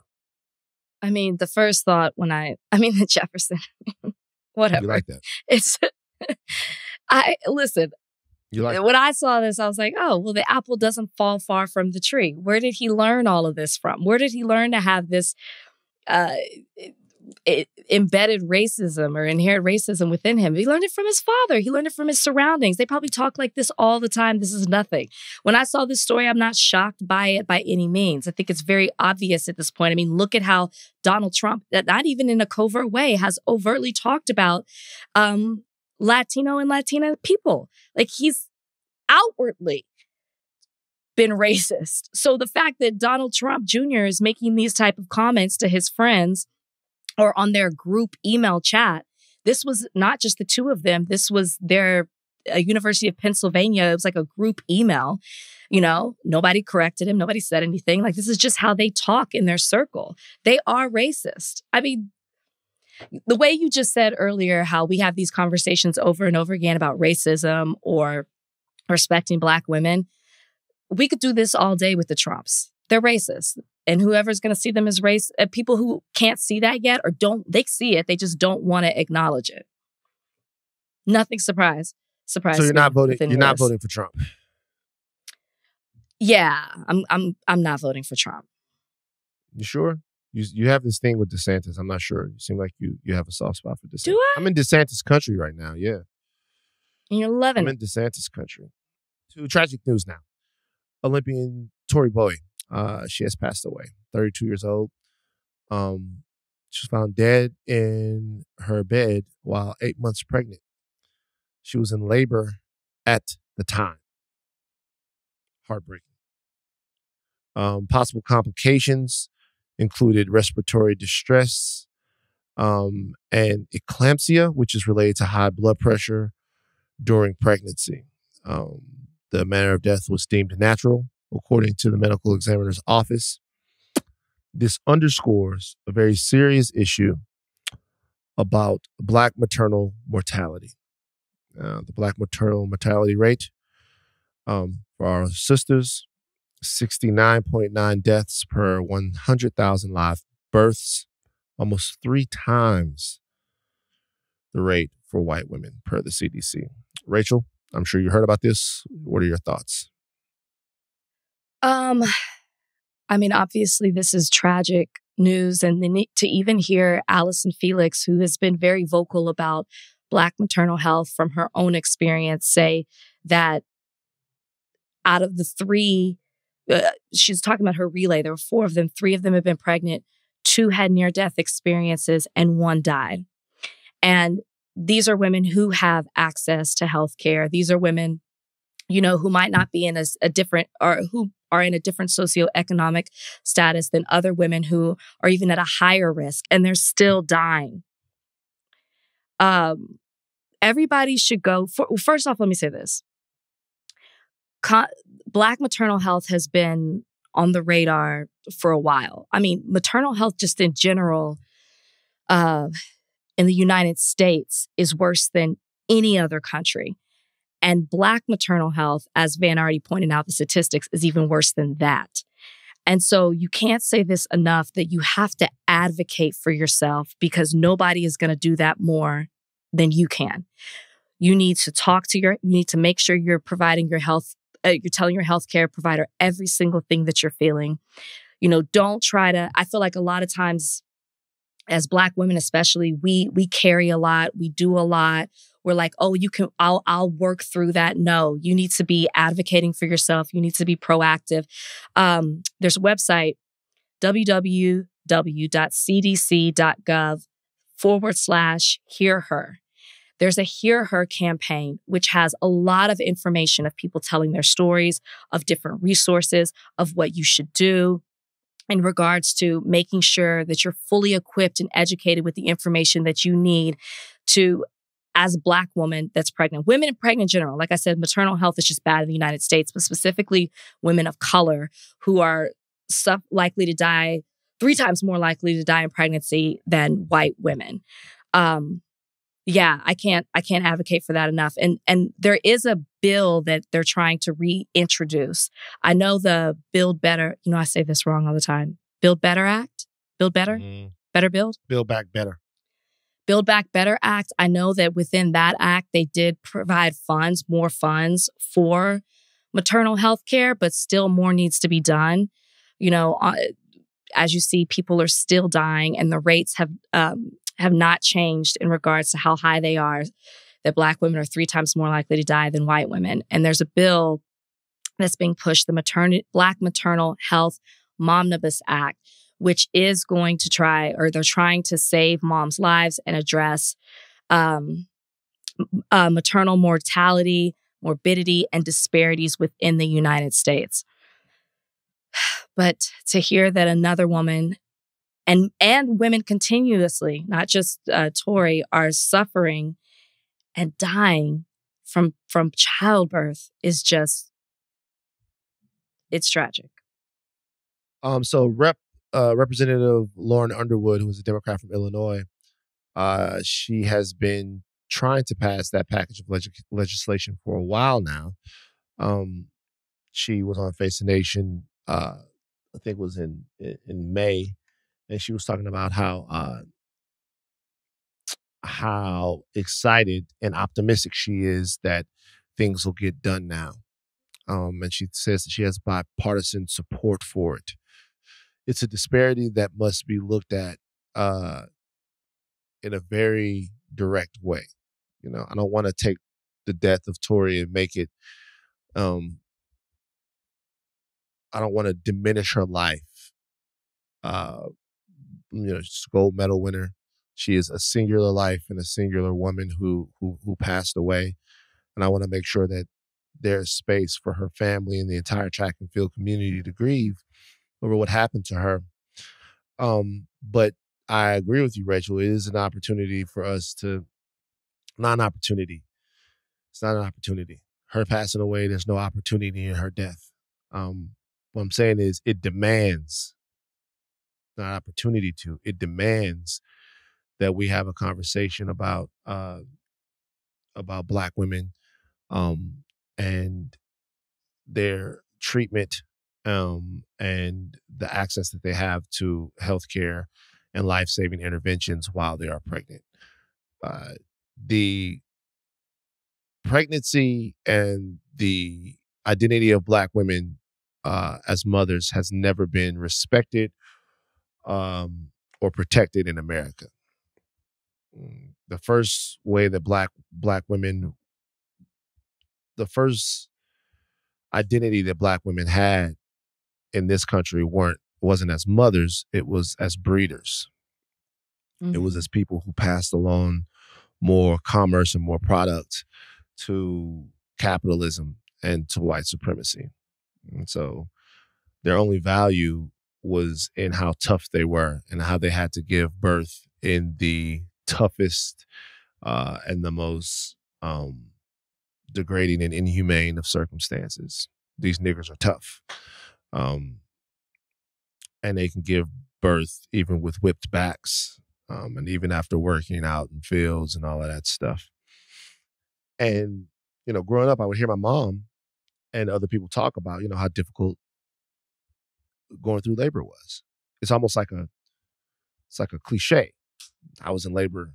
[SPEAKER 2] I mean, the first thought when I, I mean, the Jefferson, whatever.
[SPEAKER 1] You like that?
[SPEAKER 2] It's, I listen.
[SPEAKER 1] You like
[SPEAKER 2] when I saw this, I was like, oh, well, the apple doesn't fall far from the tree. Where did he learn all of this from? Where did he learn to have this uh, i- embedded racism or inherent racism within him? He learned it from his father. He learned it from his surroundings. They probably talk like this all the time. This is nothing. When I saw this story, I'm not shocked by it by any means. I think it's very obvious at this point. I mean, look at how Donald Trump, that not even in a covert way, has overtly talked about um, Latino and Latina people. Like he's outwardly been racist. So the fact that Donald Trump Jr. is making these type of comments to his friends or on their group email chat, this was not just the two of them. This was their uh, University of Pennsylvania. It was like a group email. You know, nobody corrected him. Nobody said anything. Like this is just how they talk in their circle. They are racist. I mean, the way you just said earlier, how we have these conversations over and over again about racism or respecting Black women, we could do this all day with the Trumps. They're racist. And whoever's going to see them as race, uh, people who can't see that yet or don't, they see it, they just don't want to acknowledge it. Nothing surprise. Surprise.
[SPEAKER 1] so you're not voting. You're not voting for Trump.
[SPEAKER 2] Yeah, I'm. I'm. I'm not voting for Trump.
[SPEAKER 1] You sure? You you have this thing with DeSantis. I'm not sure. You seem like you you have a soft spot for DeSantis.
[SPEAKER 2] Do I?
[SPEAKER 1] I'm in DeSantis country right now. Yeah,
[SPEAKER 2] And you're loving
[SPEAKER 1] I'm in DeSantis country. To tragic news now. Olympian Tori Bowie. Uh, she has passed away. 32 years old. Um, she was found dead in her bed while eight months pregnant. She was in labor at the time. Heartbreaking. Um, possible complications included respiratory distress um, and eclampsia, which is related to high blood pressure during pregnancy. Um, the manner of death was deemed natural, according to the medical examiner's office. This underscores a very serious issue about Black maternal mortality. Uh, the Black maternal mortality rate um, for our sisters 69.9 deaths per 100,000 live births, almost three times the rate for white women per the CDC. Rachel, I'm sure you heard about this. What are your thoughts?
[SPEAKER 2] Um, I mean, obviously, this is tragic news, and to even hear Allison Felix, who has been very vocal about Black maternal health from her own experience, say that out of the three, uh, she's talking about her relay. There were four of them. Three of them have been pregnant. Two had near death experiences, and one died. And these are women who have access to health care. These are women, you know, who might not be in a, a different or who are in a different socioeconomic status than other women who are even at a higher risk and they're still dying. Um, everybody should go for, first off, let me say this. Black maternal health has been on the radar for a while. I mean, maternal health just in general uh, in the United States is worse than any other country. And Black maternal health, as Van already pointed out, the statistics is even worse than that. And so you can't say this enough that you have to advocate for yourself because nobody is going to do that more than you can. You need to talk to your, you need to make sure you're providing your health, uh, you're telling your healthcare provider every single thing that you're feeling. You know, don't try to, I feel like a lot of times as black women especially we we carry a lot we do a lot we're like oh you can i'll i'll work through that. No you need to be advocating for yourself. You need to be proactive. Um, there's a website www.cdc.gov forward slash hear her. There's a Hear Her campaign, which has a lot of information of people telling their stories, of different resources, of what you should do in regards to making sure that you're fully equipped and educated with the information that you need to as a black woman that's pregnant women pregnant in general like i said maternal health is just bad in the united states but specifically women of color who are suff- likely to die three times more likely to die in pregnancy than white women. Um yeah i can't i can't advocate for that enough. And and there is a bill that they're trying to reintroduce. I know the build better you know i say this wrong all the time build better act? Build better?
[SPEAKER 1] Mm,
[SPEAKER 2] better build?
[SPEAKER 1] Build back better.
[SPEAKER 2] Build Back Better Act, I know that within that act, they did provide funds, more funds for maternal health care, but still more needs to be done. You know, uh, as you see, people are still dying, and the rates have um, have not changed in regards to how high they are. That Black women are three times more likely to die than white women, and there's a bill that's being pushed, the maternity Black Maternal Health Momnibus Act, which is going to try, or they're trying to save moms' lives and address um, uh, maternal mortality, morbidity, and disparities within the United States. But to hear that another woman and and women continuously, not just uh, Tori, are suffering and dying from from childbirth is just it's tragic.
[SPEAKER 1] Um, so Rep uh, Representative Lauren Underwood, who is a Democrat from Illinois, uh, she has been trying to pass that package of leg- legislation for a while now. Um, she was on Face the Nation, uh, I think it was in in- May, and she was talking about how uh, how excited and optimistic she is that things will get done now. Um, and she says that she has bipartisan support for it it's a disparity that must be looked at uh, in a very direct way. You know, I don't want to take the death of Tori and make it. Um, I don't want to diminish her life. Uh, you know, she's a gold medal winner. She is a singular life and a singular woman who who who passed away, and I want to make sure that there's space for her family and the entire track and field community to grieve over what happened to her. Um, but I agree with you, Rachel. It is an opportunity for us to, not an opportunity. It's not an opportunity. Her passing away, there's no opportunity in her death. Um, what I'm saying is, it demands, not opportunity to, it demands that we have a conversation about uh, about Black women um, and their treatment um, and the access that they have to healthcare and life saving interventions while they are pregnant. Uh, the pregnancy and the identity of Black women uh, as mothers has never been respected um, or protected in America. Mm, The first way that Black Black women, the first identity that Black women had in this country weren't wasn't as mothers it was as breeders. It was as people who passed along more commerce and more product to capitalism and to white supremacy. And so their only value was in how tough they were and how they had to give birth in the toughest uh, and the most um, degrading and inhumane of circumstances. These niggers are tough um, and they can give birth even with whipped backs, um, and even after working out in fields and all of that stuff. And you know, growing up, I would hear my mom and other people talk about you know how difficult going through labor was. It's almost like a it's like a cliche. I was in labor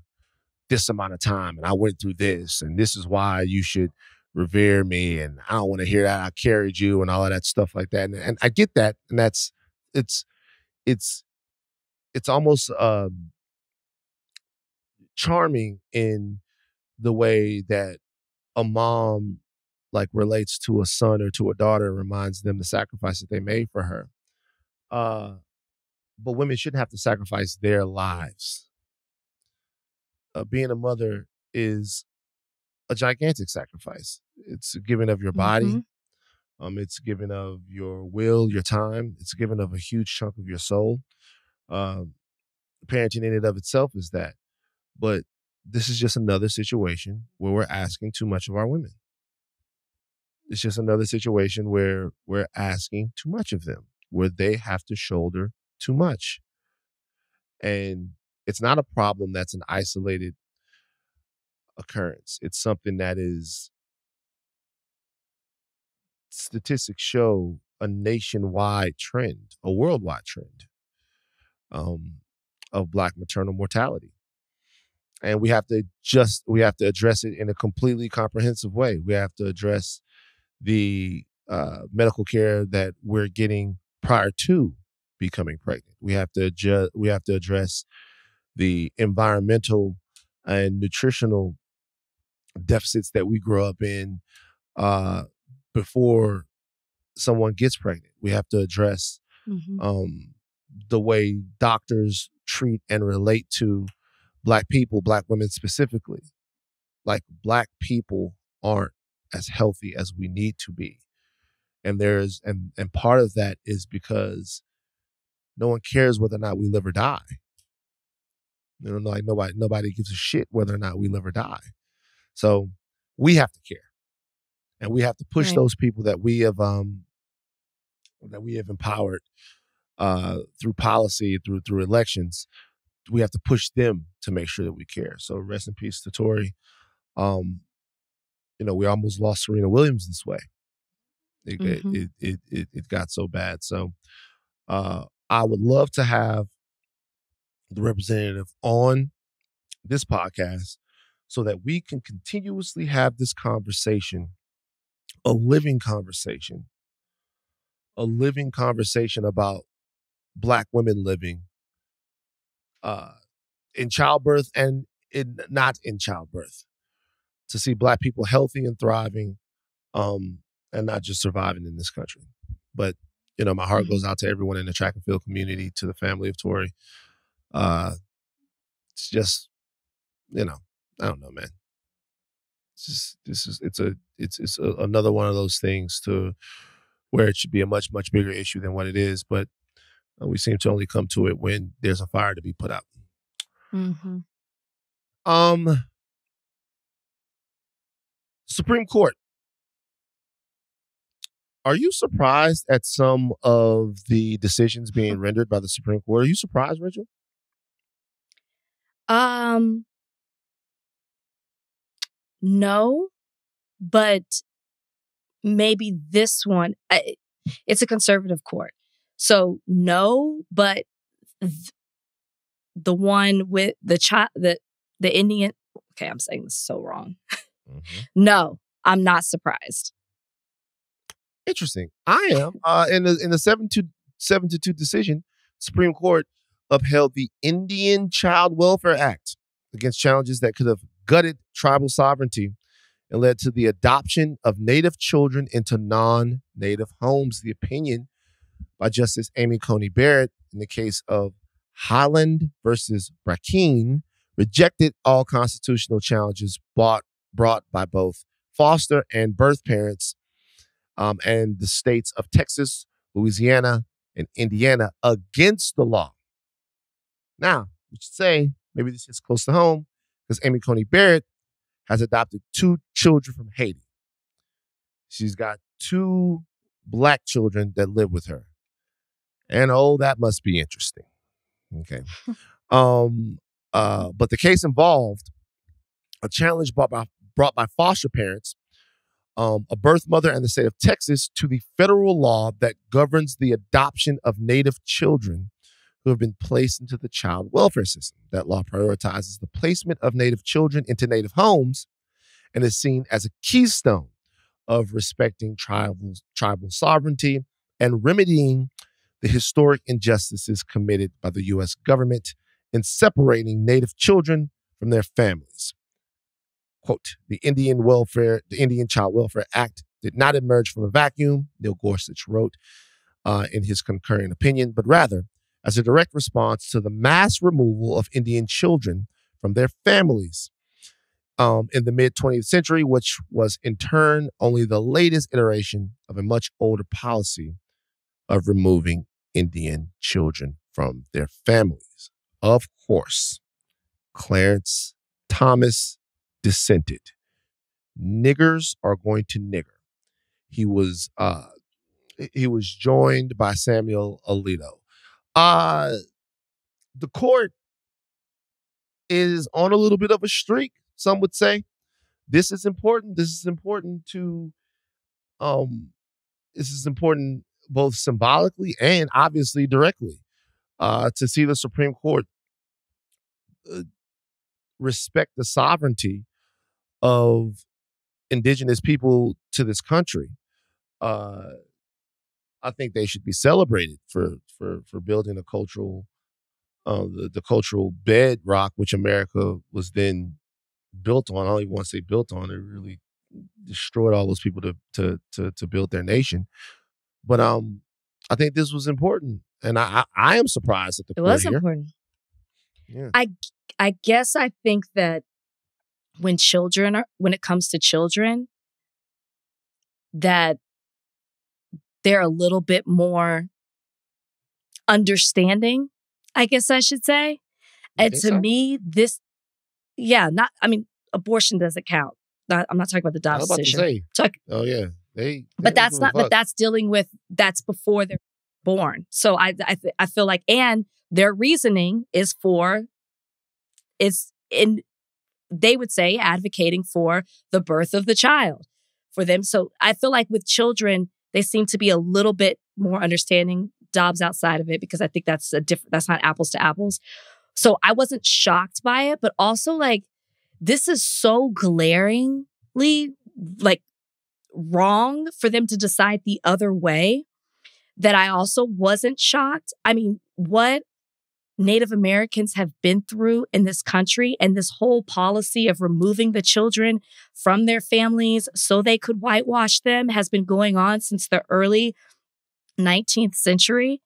[SPEAKER 1] this amount of time, and I went through this, and this is why you should revere me and I don't want to hear that I carried you and all of that stuff like that. And, and I get that. And that's it's it's it's almost um charming in the way that a mom like relates to a son or to a daughter and reminds them the sacrifice that they made for her. Uh but women shouldn't have to sacrifice their lives. Uh, being a mother is a gigantic sacrifice. It's a giving of your body.
[SPEAKER 2] Mhm.
[SPEAKER 1] Um, it's giving of your will, your time. It's giving of a huge chunk of your soul. Um, parenting in and of itself is that. But this is just another situation where we're asking too much of our women. It's just another situation where we're asking too much of them, where they have to shoulder too much. And it's not a problem that's an isolated occurrence. It's something that is statistics show a nationwide trend, a worldwide trend um, of black maternal mortality. And we have to just we have to address it in a completely comprehensive way. We have to address the uh, medical care that we're getting prior to becoming pregnant. We have to adjust, we have to address the environmental and nutritional deficits that we grow up in uh, before someone gets pregnant. We have to address
[SPEAKER 2] Mhm.
[SPEAKER 1] um, the way doctors treat and relate to black people, black women specifically. Like black people aren't as healthy as we need to be. And there's and and part of that is because no one cares whether or not we live or die. You know, like nobody nobody gives a shit whether or not we live or die. So we have to care. And we have to push
[SPEAKER 2] Right.
[SPEAKER 1] those people that we have um that we have empowered uh through policy, through through elections. We have to push them to make sure that we care. So rest in peace to Tori. Um, you know, we almost lost Serena Williams this way. It
[SPEAKER 2] Mhm.
[SPEAKER 1] it, it, it, it got so bad. So uh I would love to have the representative on this podcast so that we can continuously have this conversation, a living conversation, a living conversation about Black women living uh, in childbirth and in not in childbirth, to see Black people healthy and thriving, um, and not just surviving in this country. But you know, my heart goes out to everyone in the track and field community, to the family of Tori. Uh, it's just, you know, I don't know, man. It's just, this is it's a it's it's a, another one of those things to where it should be a much much bigger issue than what it is, but uh, we seem to only come to it when there's a fire to be put out.
[SPEAKER 2] Mhm.
[SPEAKER 1] Um, Supreme Court. Are you surprised at some of the decisions being rendered by the Supreme Court? Are you surprised, Rachel?
[SPEAKER 2] Um, no, but maybe this one. I, it's a conservative court, so no. But th- the one with the child, the the Indian. Okay, I'm saying this so wrong. No, I'm not surprised.
[SPEAKER 1] Interesting. I am. Uh, in the in the seven to seven to two decision, Supreme Court upheld the Indian Child Welfare Act against challenges that could have gutted tribal sovereignty and led to the adoption of Native children into non-Native homes. The opinion by Justice Amy Coney Barrett in the case of Haaland versus Brackeen rejected all constitutional challenges brought brought by both foster and birth parents um, and the states of Texas, Louisiana, and Indiana against the law. Now, we should say maybe this is close to home because Amy Coney Barrett has adopted two children from Haiti. She's got two black children that live with her. And oh, that must be interesting. Okay. um, uh, but the case involved a challenge brought by brought by foster parents um, a birth mother and the state of Texas to the federal law that governs the adoption of Native children who have been placed into the child welfare system. That law prioritizes the placement of Native children into Native homes and is seen as a keystone of respecting tribal, tribal sovereignty and remedying the historic injustices committed by the U.S. government in separating Native children from their families. Quote, the Indian Welfare, the Indian Child Welfare Act did not emerge from a vacuum, Neil Gorsuch wrote uh, in his concurring opinion, but rather as a direct response to the mass removal of Indian children from their families. um, in the mid 20th century, which was in turn only the latest iteration of a much older policy of removing Indian children from their families. Of course, Clarence Thomas dissented. Niggers are going to nigger. He was uh, he was joined by Samuel Alito. Uh, the court is on a little bit of a streak, some would say. This is important. This is important to um this is important both symbolically and obviously directly uh to see the Supreme Court uh, respect the sovereignty of indigenous people to this country. Uh I think they should be celebrated for for for building a cultural uh, the, the cultural bedrock which America was then built on. I don't even want to say built on; it really destroyed all those people to to to to build their nation. But um, I think this was important, and I I, I am surprised that the
[SPEAKER 2] It was
[SPEAKER 1] here.
[SPEAKER 2] important.
[SPEAKER 1] Yeah.
[SPEAKER 2] I I guess I think that when children are when it comes to children that they're a little bit more understanding, I guess I should say. And to
[SPEAKER 1] so?
[SPEAKER 2] me, this yeah, not I mean, abortion doesn't count. Not, I'm not talking about the Dobbs
[SPEAKER 1] about
[SPEAKER 2] decision. Talk-
[SPEAKER 1] oh yeah, they. they
[SPEAKER 2] but that's not but that's dealing with that's before they're born so i i, th- I feel like and their reasoning is for is in they would say advocating for the birth of the child for them so i feel like with children they seem to be a little bit more understanding Dobbs outside of it because i think that's a different that's not apples to apples so i wasn't shocked by it but also like this is so glaringly like wrong for them to decide the other way that I also wasn't shocked. I mean, what Native Americans have been through in this country and this whole policy of removing the children from their families so they could whitewash them has been going on since the early 19th century.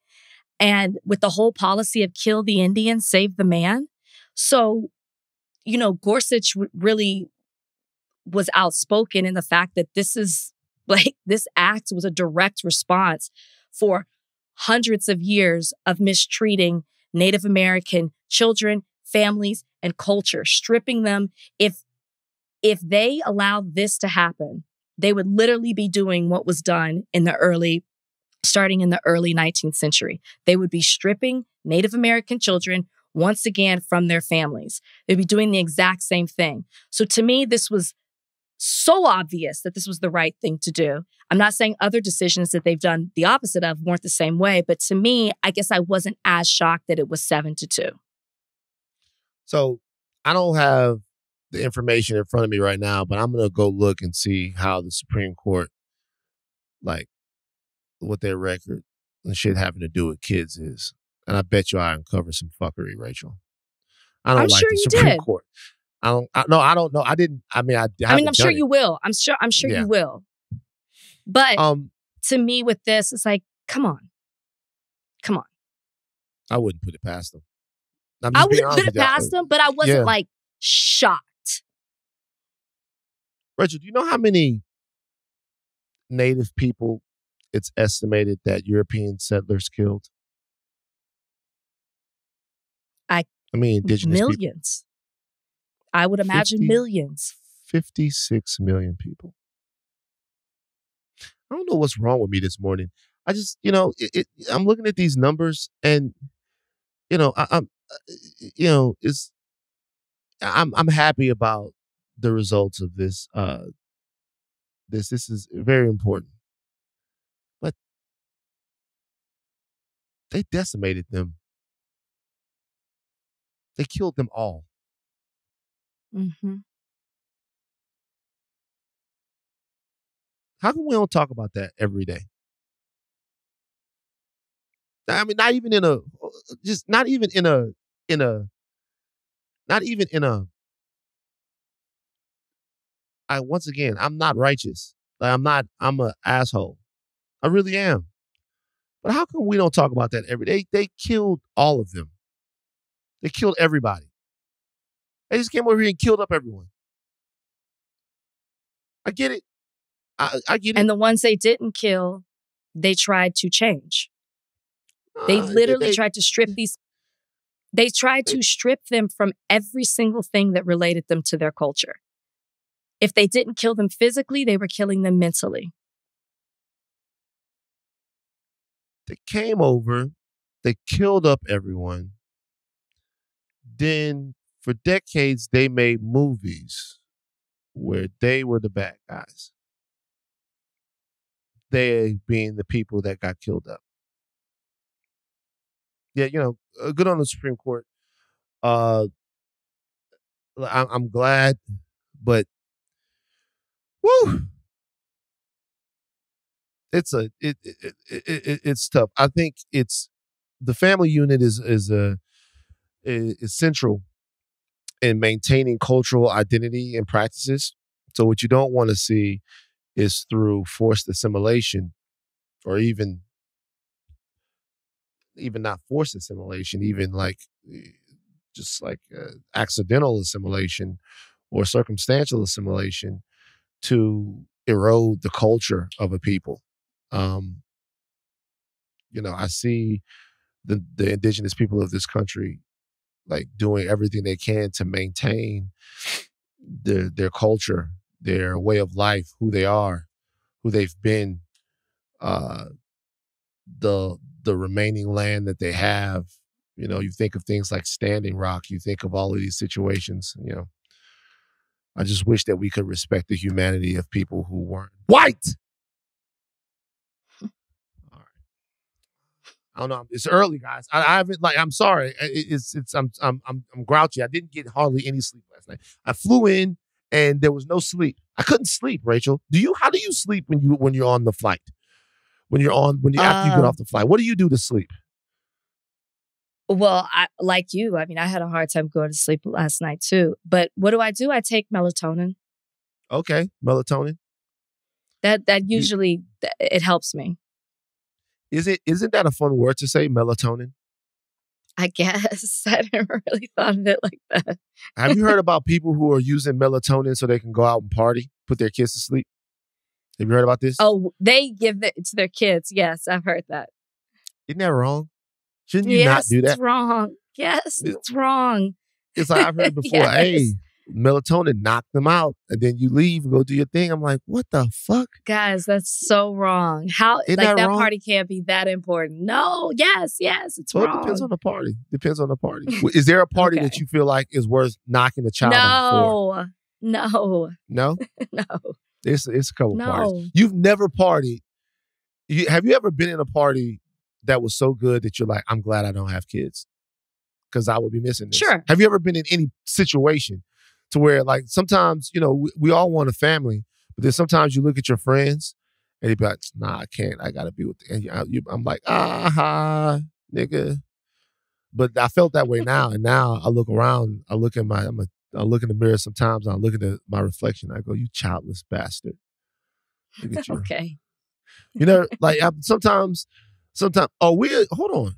[SPEAKER 2] And with the whole policy of kill the Indian, save the man. So, you know, Gorsuch really was outspoken in the fact that this is like this act was a direct response for hundreds of years of mistreating Native American children, families, and culture, stripping them. If if they allowed this to happen, they would literally be doing what was done in the early starting in the early 19th century. They would be stripping Native American children once again from their families. They'd be doing the exact same thing. So to me, this was so obvious that this was the right thing to do. I'm not saying other decisions that they've done the opposite of weren't the same way, but to me, I guess I wasn't as shocked that it was seven to two.
[SPEAKER 1] So I don't have the information in front of me right now, but I'm gonna go look and see how the Supreme Court, like, what their record and shit having to do with kids is. And I bet you I uncover some fuckery, Rachel. I don't
[SPEAKER 2] I'm
[SPEAKER 1] like
[SPEAKER 2] sure
[SPEAKER 1] the
[SPEAKER 2] you
[SPEAKER 1] Supreme
[SPEAKER 2] did.
[SPEAKER 1] Court. I don't. I, no, I don't know. I didn't. I mean, I.
[SPEAKER 2] I mean, I'm sure you will. I'm sure. I'm sure
[SPEAKER 1] Yeah.
[SPEAKER 2] you will. But
[SPEAKER 1] Um,
[SPEAKER 2] to me, with this, it's like, come on, come on.
[SPEAKER 1] I wouldn't put it past them.
[SPEAKER 2] I wouldn't put it past them, but I wasn't
[SPEAKER 1] Yeah.
[SPEAKER 2] like shocked.
[SPEAKER 1] Rachel, do you know how many native people it's estimated that European settlers killed?
[SPEAKER 2] I-
[SPEAKER 1] I mean, indigenous people.
[SPEAKER 2] I would imagine
[SPEAKER 1] 50
[SPEAKER 2] millions.
[SPEAKER 1] 56 million people. I don't know what's wrong with me this morning. I just, you know, it, it, I'm looking at these numbers and, you know, I, I'm, uh, you know, it's, I'm, I'm happy about the results of this. Uh, this, this is very important. But they decimated them. They killed them all.
[SPEAKER 2] Hmm
[SPEAKER 1] How come we don't talk about that every day? I mean, not even in a, just not even in a, in a, not even in a. I once again, I'm not righteous. Like I'm not. I'm a asshole. I really am. But how come we don't talk about that every day? They killed all of them. They killed everybody. They just came over here and killed up everyone. I get it. I, I get it.
[SPEAKER 2] And the ones they didn't kill, they tried to change. They
[SPEAKER 1] Uh,
[SPEAKER 2] literally
[SPEAKER 1] they-
[SPEAKER 2] tried to strip these. They tried to strip them from every single thing that related them to their culture. If they didn't kill them physically, they were killing them mentally.
[SPEAKER 1] they came over, they killed up everyone. Then for decades they made movies where they were the bad guys. They being the people that got killed up. Yeah, you know, uh, good on the Supreme Court. Uh I'm, glad, but woo, it's a it, it, it, it it- it's tough. I think it's the family unit is is a is, is central in maintaining cultural identity and practices. So what you don't want to see is through forced assimilation, or even even not forced assimilation, even like eh, just like uh, accidental assimilation or circumstantial assimilation to erode the culture of a people. Um, you know, I see the the indigenous people of this country like doing everything they can to maintain their their culture, their way of life, who they are, who they've been, uh, the the remaining land that they have. You know, you think of things like Standing Rock, you think of all of these situations. You know, I just wish that we could respect the humanity of people who weren't white. All right. I don't know. It's early, guys. I, I haven't like. I'm sorry. It- It's it's. I'm I'm I'm I'm grouchy. I didn't get hardly any sleep last night. I flew in and there was no sleep. I couldn't sleep. Rachel, do you? How do you sleep when you when you're on the flight? When you're on when you after you get
[SPEAKER 2] Um,
[SPEAKER 1] off the flight, what do you do to sleep?
[SPEAKER 2] Well, I, like you, I mean, I had a hard time going to sleep last night too. But what do I do? I take melatonin.
[SPEAKER 1] Okay, melatonin.
[SPEAKER 2] That that usually th- it helps me.
[SPEAKER 1] Is it? Isn't that a fun word to say? Melatonin.
[SPEAKER 2] I guess I never really thought of it like that.
[SPEAKER 1] Have you heard about people who are using melatonin so they can go out and party, put their kids to sleep? Have you heard about this?
[SPEAKER 2] Oh, they give it to their kids. Yes, I've heard that.
[SPEAKER 1] Isn't that wrong? Shouldn't you
[SPEAKER 2] yes,
[SPEAKER 1] not do that?
[SPEAKER 2] it's wrong. Yes,
[SPEAKER 1] It-
[SPEAKER 2] it's wrong.
[SPEAKER 1] It's like I've heard before, hey,
[SPEAKER 2] Yes.
[SPEAKER 1] Melatonin knock them out, and then you leave and go do your thing. I'm like, what the fuck?
[SPEAKER 2] Guys, that's so wrong. How
[SPEAKER 1] Isn't
[SPEAKER 2] like
[SPEAKER 1] that
[SPEAKER 2] that,
[SPEAKER 1] wrong?
[SPEAKER 2] party can't be that important. No, yes, yes, it's
[SPEAKER 1] Well, it depends on the party. Depends on the party. Is there a party that you feel like is worth knocking the child
[SPEAKER 2] no, no,
[SPEAKER 1] No,
[SPEAKER 2] no,
[SPEAKER 1] it's it's a couple parties.
[SPEAKER 2] no.
[SPEAKER 1] You've never partied. You, have you ever been in a party that was so good that you're like, I'm glad I don't have kids because I would be missing this.
[SPEAKER 2] Sure.
[SPEAKER 1] Have you ever been in any situation to where like sometimes you know we, we all want a family, but then sometimes you look at your friends and you be like, Nah, I can't. I gotta be with. And you, you, I'm like, Ah, nigga. But I felt that way now, and now I look around. I look at my. I'm a, I look in the mirror sometimes. and I look at the, my reflection. I go, "You childless bastard." You.
[SPEAKER 2] Okay.
[SPEAKER 1] You know, like I, sometimes, sometimes. Are we? Hold on.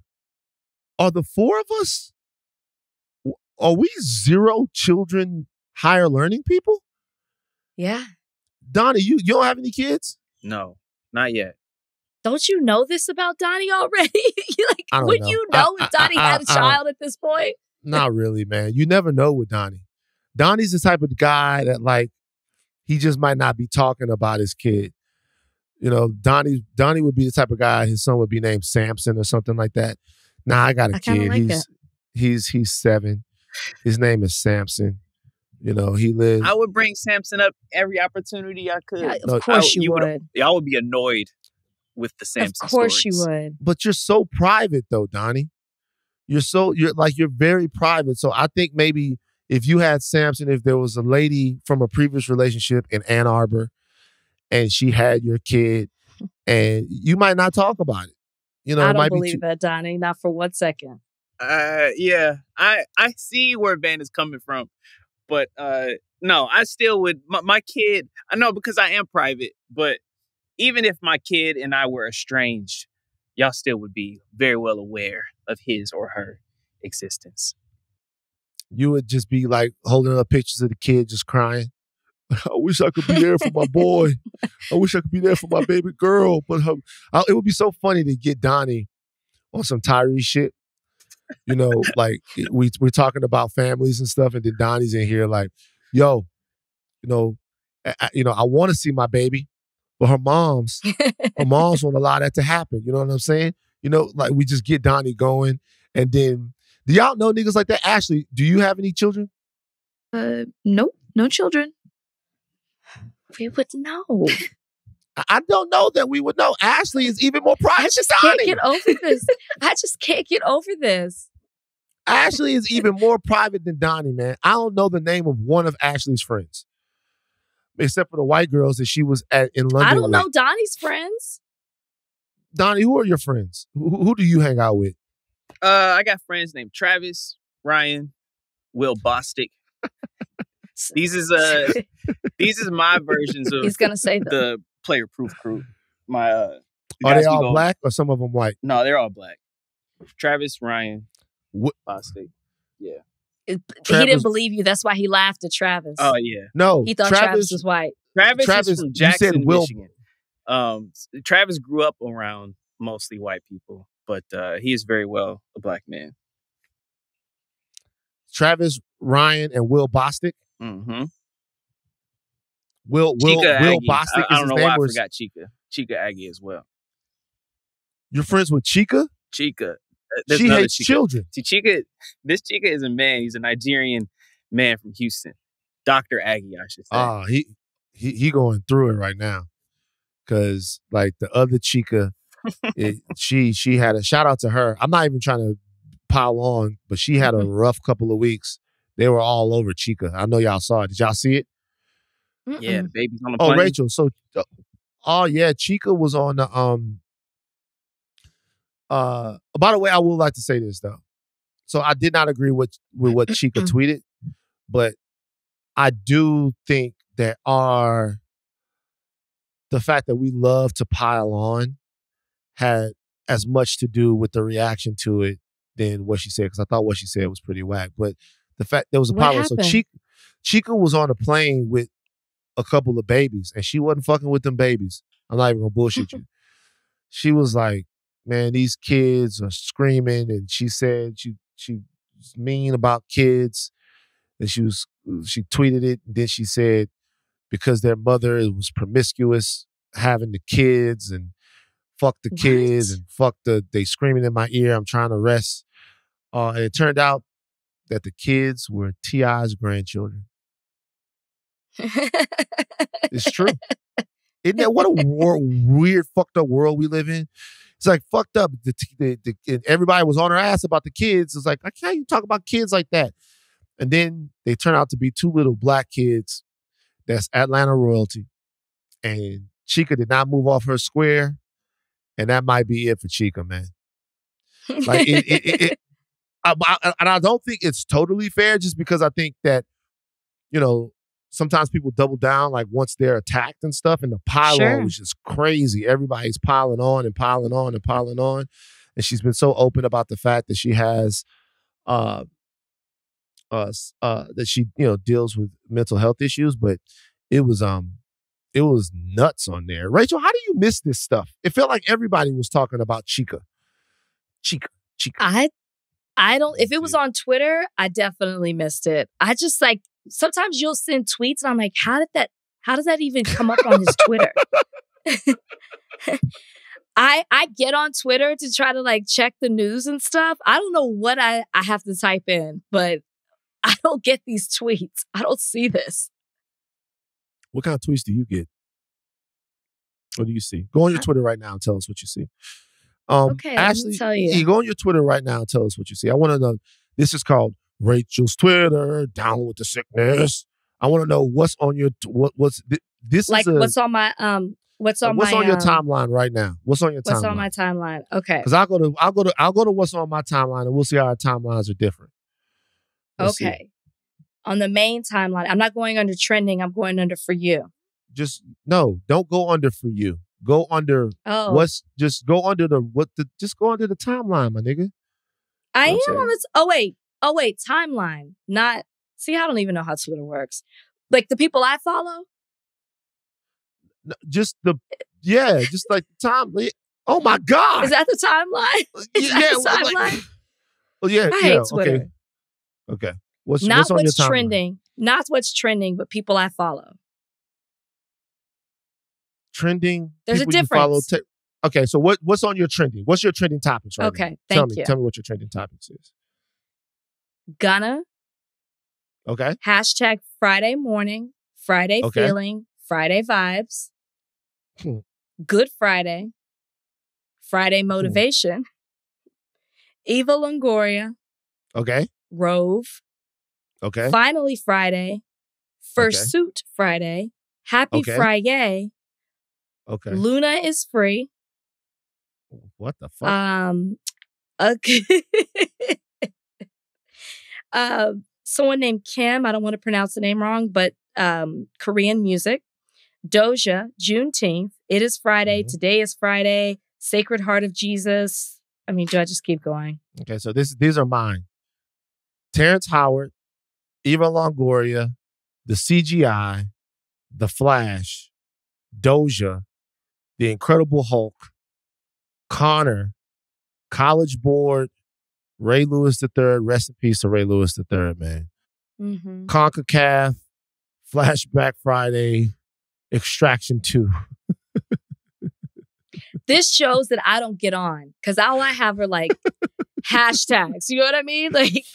[SPEAKER 1] Are the four of us? Are we zero children, higher learning people?
[SPEAKER 2] Yeah.
[SPEAKER 1] Donnie, you you don't have any kids?
[SPEAKER 5] No, not yet.
[SPEAKER 2] Don't you know this about Donnie already? Like,
[SPEAKER 1] I don't
[SPEAKER 2] would
[SPEAKER 1] know.
[SPEAKER 2] you know
[SPEAKER 1] I-
[SPEAKER 2] if Donnie
[SPEAKER 1] I-
[SPEAKER 2] had a
[SPEAKER 1] I- I don't-
[SPEAKER 2] child at this point?
[SPEAKER 1] Not really, man. You never know with Donnie. Donnie's the type of guy that like he just might not be talking about his kid. You know, Donnie Donnie would be the type of guy his son would be named Samson or something like that. Nah, I got a
[SPEAKER 2] I kinda
[SPEAKER 1] kid.
[SPEAKER 2] like
[SPEAKER 1] he's he's he's seven. His name is Samson. You know, he lives.
[SPEAKER 5] I would bring Samson up every opportunity I could.
[SPEAKER 2] Yeah,
[SPEAKER 1] No,
[SPEAKER 2] of course
[SPEAKER 5] I-
[SPEAKER 2] you,
[SPEAKER 5] you would-
[SPEAKER 2] would.
[SPEAKER 5] Y'all would be annoyed with the Samson
[SPEAKER 2] Of course
[SPEAKER 5] stories.
[SPEAKER 2] you would.
[SPEAKER 1] but you're so private though, Donnie. You're so you're like you're very private. So I think maybe if you had Samson, if there was a lady from a previous relationship in Ann Arbor and she had your kid, and you might not talk about it. You know,
[SPEAKER 2] I don't
[SPEAKER 1] might
[SPEAKER 2] believe
[SPEAKER 1] be too,
[SPEAKER 2] that, Donnie. Not for one second.
[SPEAKER 5] Uh, yeah, I I see where Van is coming from, but uh, no, I still would. My, my kid, I know because I am private, but even if my kid and I were estranged, y'all still would be very well aware of his or her existence.
[SPEAKER 1] you would just be like holding up pictures of the kid just crying. I wish I could be there for my boy. I wish I could be there for my baby girl. But her, I, it would be so funny to get Donnie on some Tyree shit. You know, like we we're talking about families and stuff, and then Donnie's in here like, "Yo, you know, I, I- you know, I want to see my baby, but her mom's her moms won't allow that to happen. You know what I'm saying? You know, like we just get Donnie going, and then do y'all know niggas like that? Ashleigh, do you have any children?
[SPEAKER 4] Uh, nope, no children.
[SPEAKER 2] We would know.
[SPEAKER 1] I- I don't know that we would know. Ashleigh is even more private
[SPEAKER 2] I just can't get over this. I just can't get over this.
[SPEAKER 1] Ashleigh is even more private than Donnie, man. I don't know the name of one of Ashleigh's friends, except for the white girls that she was at in London.
[SPEAKER 2] I don't
[SPEAKER 1] with.
[SPEAKER 2] know Donnie's friends.
[SPEAKER 1] Donnie. Who are your friends? Who, who do you hang out with?
[SPEAKER 5] Uh, I got friends named Travis, Ryan, Will Bostick. these is uh these is my versions of
[SPEAKER 2] He's gonna say them.
[SPEAKER 5] the player proof crew. My uh
[SPEAKER 1] Are
[SPEAKER 5] guys
[SPEAKER 1] they all
[SPEAKER 5] go-
[SPEAKER 1] black or some of them white?
[SPEAKER 5] No, they're all black. Travis, Ryan,
[SPEAKER 1] What?
[SPEAKER 5] Bostick.
[SPEAKER 2] It- he didn't believe you. That's why he laughed at Travis.
[SPEAKER 5] Oh yeah.
[SPEAKER 1] No,
[SPEAKER 2] he thought Travis, was white.
[SPEAKER 5] Travis,
[SPEAKER 1] Travis,
[SPEAKER 5] is from
[SPEAKER 1] you said
[SPEAKER 5] Jackson,
[SPEAKER 1] Will-
[SPEAKER 5] Michigan. Um, Travis grew up around mostly white people, but uh, he is very well a black man.
[SPEAKER 1] Travis, Ryan, and Will Bostic.
[SPEAKER 5] Mm-hmm.
[SPEAKER 1] Will Will
[SPEAKER 5] Chika
[SPEAKER 1] Will
[SPEAKER 5] Aggie.
[SPEAKER 1] Bostick
[SPEAKER 5] I, I
[SPEAKER 1] is
[SPEAKER 5] don't
[SPEAKER 1] his
[SPEAKER 5] know
[SPEAKER 1] name.
[SPEAKER 5] why I forgot Chika. Chika Aggie as well.
[SPEAKER 1] You're friends with Chika?
[SPEAKER 5] Chika. Uh, there's
[SPEAKER 1] She hates
[SPEAKER 5] Chika.
[SPEAKER 1] children.
[SPEAKER 5] See, Chika, this Chika is a man. He's a Nigerian man from Houston. Dr. Aggie, I should say.
[SPEAKER 1] Ah, he he he going through it right now. Cause like the other Chika, it, she she had a shout out to her. I'm not even trying to pile on, but she had a rough couple of weeks. They were all over Chika. I know y'all saw it. Did y'all see it?
[SPEAKER 5] Yeah, the baby's on the
[SPEAKER 1] Oh,
[SPEAKER 5] plane.
[SPEAKER 1] Rachel. So, uh, oh yeah, Chika was on the um. Uh, by the way, I would like to say this though. So I did not agree with with what Chika tweeted, but I do think that our the fact that we love to pile on had as much to do with the reaction to it than what she said because I thought what she said was pretty whack. But the fact there was a
[SPEAKER 2] What
[SPEAKER 1] pile. So
[SPEAKER 2] happened?
[SPEAKER 1] Chika, Chika was on a plane with a couple of babies, and she wasn't fucking with them babies. I'm not even gonna bullshit you. She was like, "Man, these kids are screaming," and she said she she was mean about kids, and she was she tweeted it. And then she said because their mother was promiscuous, having the kids and fuck the kids
[SPEAKER 2] What?
[SPEAKER 1] and fuck the they screaming in my ear. I'm trying to rest. Uh, and it turned out that the kids were T.I.'s grandchildren. It's true. Isn't that what a wor- weird, fucked up world we live in? It's like fucked up. The, the, the, and everybody was on her ass about the kids. It's like, I can't you talk about kids like that. And then they turn out to be two little black kids that's Atlanta royalty. And Chika did not move off her square. And that might be it for Chika, man. Like it, it, it, it I, I- and I don't think it's totally fair just because I think that, you know, sometimes people double down like once they're attacked and stuff, and the pile
[SPEAKER 2] Sure.
[SPEAKER 1] on was just crazy. Everybody's piling on and piling on and piling on. And she's been so open about the fact that she has uh uh uh that she, you know, deals with mental health issues, but it was um it was nuts on there. Rachel, how do you miss this stuff? It felt like everybody was talking about Chika. Chika, Chika.
[SPEAKER 2] I I don't if it was on Twitter, I definitely missed it. I just like sometimes you'll send tweets and I'm like, how did that how does that even come up on his Twitter? I I get on Twitter to try to like check the news and stuff. I don't know what I, I have to type in, but I don't get these tweets. I don't see this.
[SPEAKER 1] What kind of tweets do you get? What do you see? Go on your Twitter right now and tell us what you see. Um,
[SPEAKER 2] Okay,
[SPEAKER 1] Ashleigh,
[SPEAKER 2] tell you.
[SPEAKER 1] go on your Twitter right now and tell us what you see. I want to know. This is called Rachel's Twitter. Down with the sickness. I want to know what's on your t- what what's thi- this
[SPEAKER 2] Like
[SPEAKER 1] is a,
[SPEAKER 2] what's on my um what's
[SPEAKER 1] uh,
[SPEAKER 2] on
[SPEAKER 1] what's
[SPEAKER 2] my
[SPEAKER 1] on your
[SPEAKER 2] um,
[SPEAKER 1] timeline right now. What's on your
[SPEAKER 2] What's
[SPEAKER 1] timeline?
[SPEAKER 2] on my timeline? Okay.
[SPEAKER 1] Because I'll go to I'll go to I'll go to what's on my timeline and we'll see how our timelines are different. Let's see.
[SPEAKER 2] Okay. On the main timeline, I'm not going under trending. I'm going under for you.
[SPEAKER 1] Just no, don't go under for you. Go under
[SPEAKER 2] Oh,
[SPEAKER 1] what's just go under the what the just go under the timeline, my nigga.
[SPEAKER 2] I
[SPEAKER 1] know I'm
[SPEAKER 2] on this. Oh wait, oh wait, timeline. Not see. I don't even know how Twitter works. Like the people I follow?
[SPEAKER 1] No, Just the eh, yeah, just like the time. Oh my god!
[SPEAKER 2] Is that the timeline? Uh, is
[SPEAKER 1] yeah,
[SPEAKER 2] that the
[SPEAKER 1] like-
[SPEAKER 2] timeline?
[SPEAKER 1] oh yeah,
[SPEAKER 2] I
[SPEAKER 1] yeah.
[SPEAKER 2] Twitter.
[SPEAKER 1] Okay, okay. What's
[SPEAKER 2] Not
[SPEAKER 1] what's on
[SPEAKER 2] what's
[SPEAKER 1] your
[SPEAKER 2] trending. Not what's trending, but people I follow.
[SPEAKER 1] Trending.
[SPEAKER 2] There's a difference.
[SPEAKER 1] te- okay, so what what's on your trending? What's your trending topics right now?
[SPEAKER 2] Okay,
[SPEAKER 1] Tell
[SPEAKER 2] thank
[SPEAKER 1] me.
[SPEAKER 2] you.
[SPEAKER 1] Tell me what your trending topics is.
[SPEAKER 2] Gonna
[SPEAKER 1] Okay.
[SPEAKER 2] hashtag Friday morning, Friday
[SPEAKER 1] Okay.
[SPEAKER 2] feeling, Friday vibes,
[SPEAKER 1] Hmm.
[SPEAKER 2] Good Friday, Friday motivation, Eva Longoria,
[SPEAKER 1] Okay.
[SPEAKER 2] Rove,
[SPEAKER 1] Okay.
[SPEAKER 2] Finally Friday, Fursuit Friday, Happy
[SPEAKER 1] Okay.
[SPEAKER 2] Friday,
[SPEAKER 1] Okay.
[SPEAKER 2] Luna is free.
[SPEAKER 1] What the fuck?
[SPEAKER 2] Um, okay. Uh, someone named Kim. I don't want to pronounce the name wrong, but um, Korean music. Doja, Juneteenth. It is Friday.
[SPEAKER 1] Mhm.
[SPEAKER 2] Today is Friday. Sacred Heart of Jesus. I mean, do I just keep going?
[SPEAKER 1] Okay, so this these are mine. Terrence Howard, Eva Longoria, the CGI, The Flash, Doja, The Incredible Hulk, Connor, College Board, Ray Lewis III, rest in peace to Ray Lewis III, man.
[SPEAKER 2] Mm-hmm.
[SPEAKER 1] CONCACAF, Flashback Friday, Extraction 2.
[SPEAKER 2] This shows that I don't get on because all I have are like hashtags. You know what I mean? Like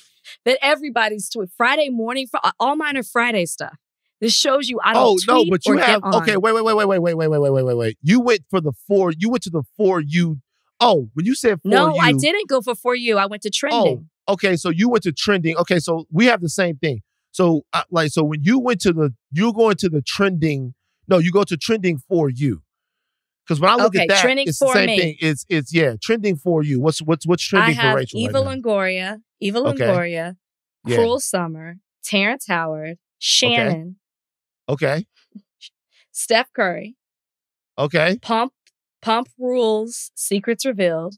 [SPEAKER 2] that everybody's tweet. Friday morning, fr- all mine are Friday stuff. This shows you I don't
[SPEAKER 1] Oh no, but you have okay. Wait, wait, wait, wait, wait, wait, wait, wait, wait, wait, wait, wait. You went for the four. You went to the four you. Oh, when you said for
[SPEAKER 2] No,
[SPEAKER 1] you,
[SPEAKER 2] I didn't go for for you. I went to trending.
[SPEAKER 1] Oh, okay, so you went to trending. Okay, so we have the same thing. So uh, like, so when you went to the, you're going to the trending. No, you go to trending for you. Because when I look
[SPEAKER 2] Okay,
[SPEAKER 1] at that,
[SPEAKER 2] trending
[SPEAKER 1] it's the
[SPEAKER 2] for
[SPEAKER 1] same
[SPEAKER 2] me.
[SPEAKER 1] thing. It's it's yeah, trending for you. What's what's what's
[SPEAKER 2] I
[SPEAKER 1] trending
[SPEAKER 2] have
[SPEAKER 1] for Rachel
[SPEAKER 2] Eva
[SPEAKER 1] right?
[SPEAKER 2] Longoria, Eva
[SPEAKER 1] Okay.
[SPEAKER 2] Longoria,
[SPEAKER 1] Yeah.
[SPEAKER 2] Cruel Summer, Terrence Howard, Shannon,
[SPEAKER 1] Okay,
[SPEAKER 2] Steph Curry,
[SPEAKER 1] okay,
[SPEAKER 2] Pump, Pump Rules, Secrets Revealed.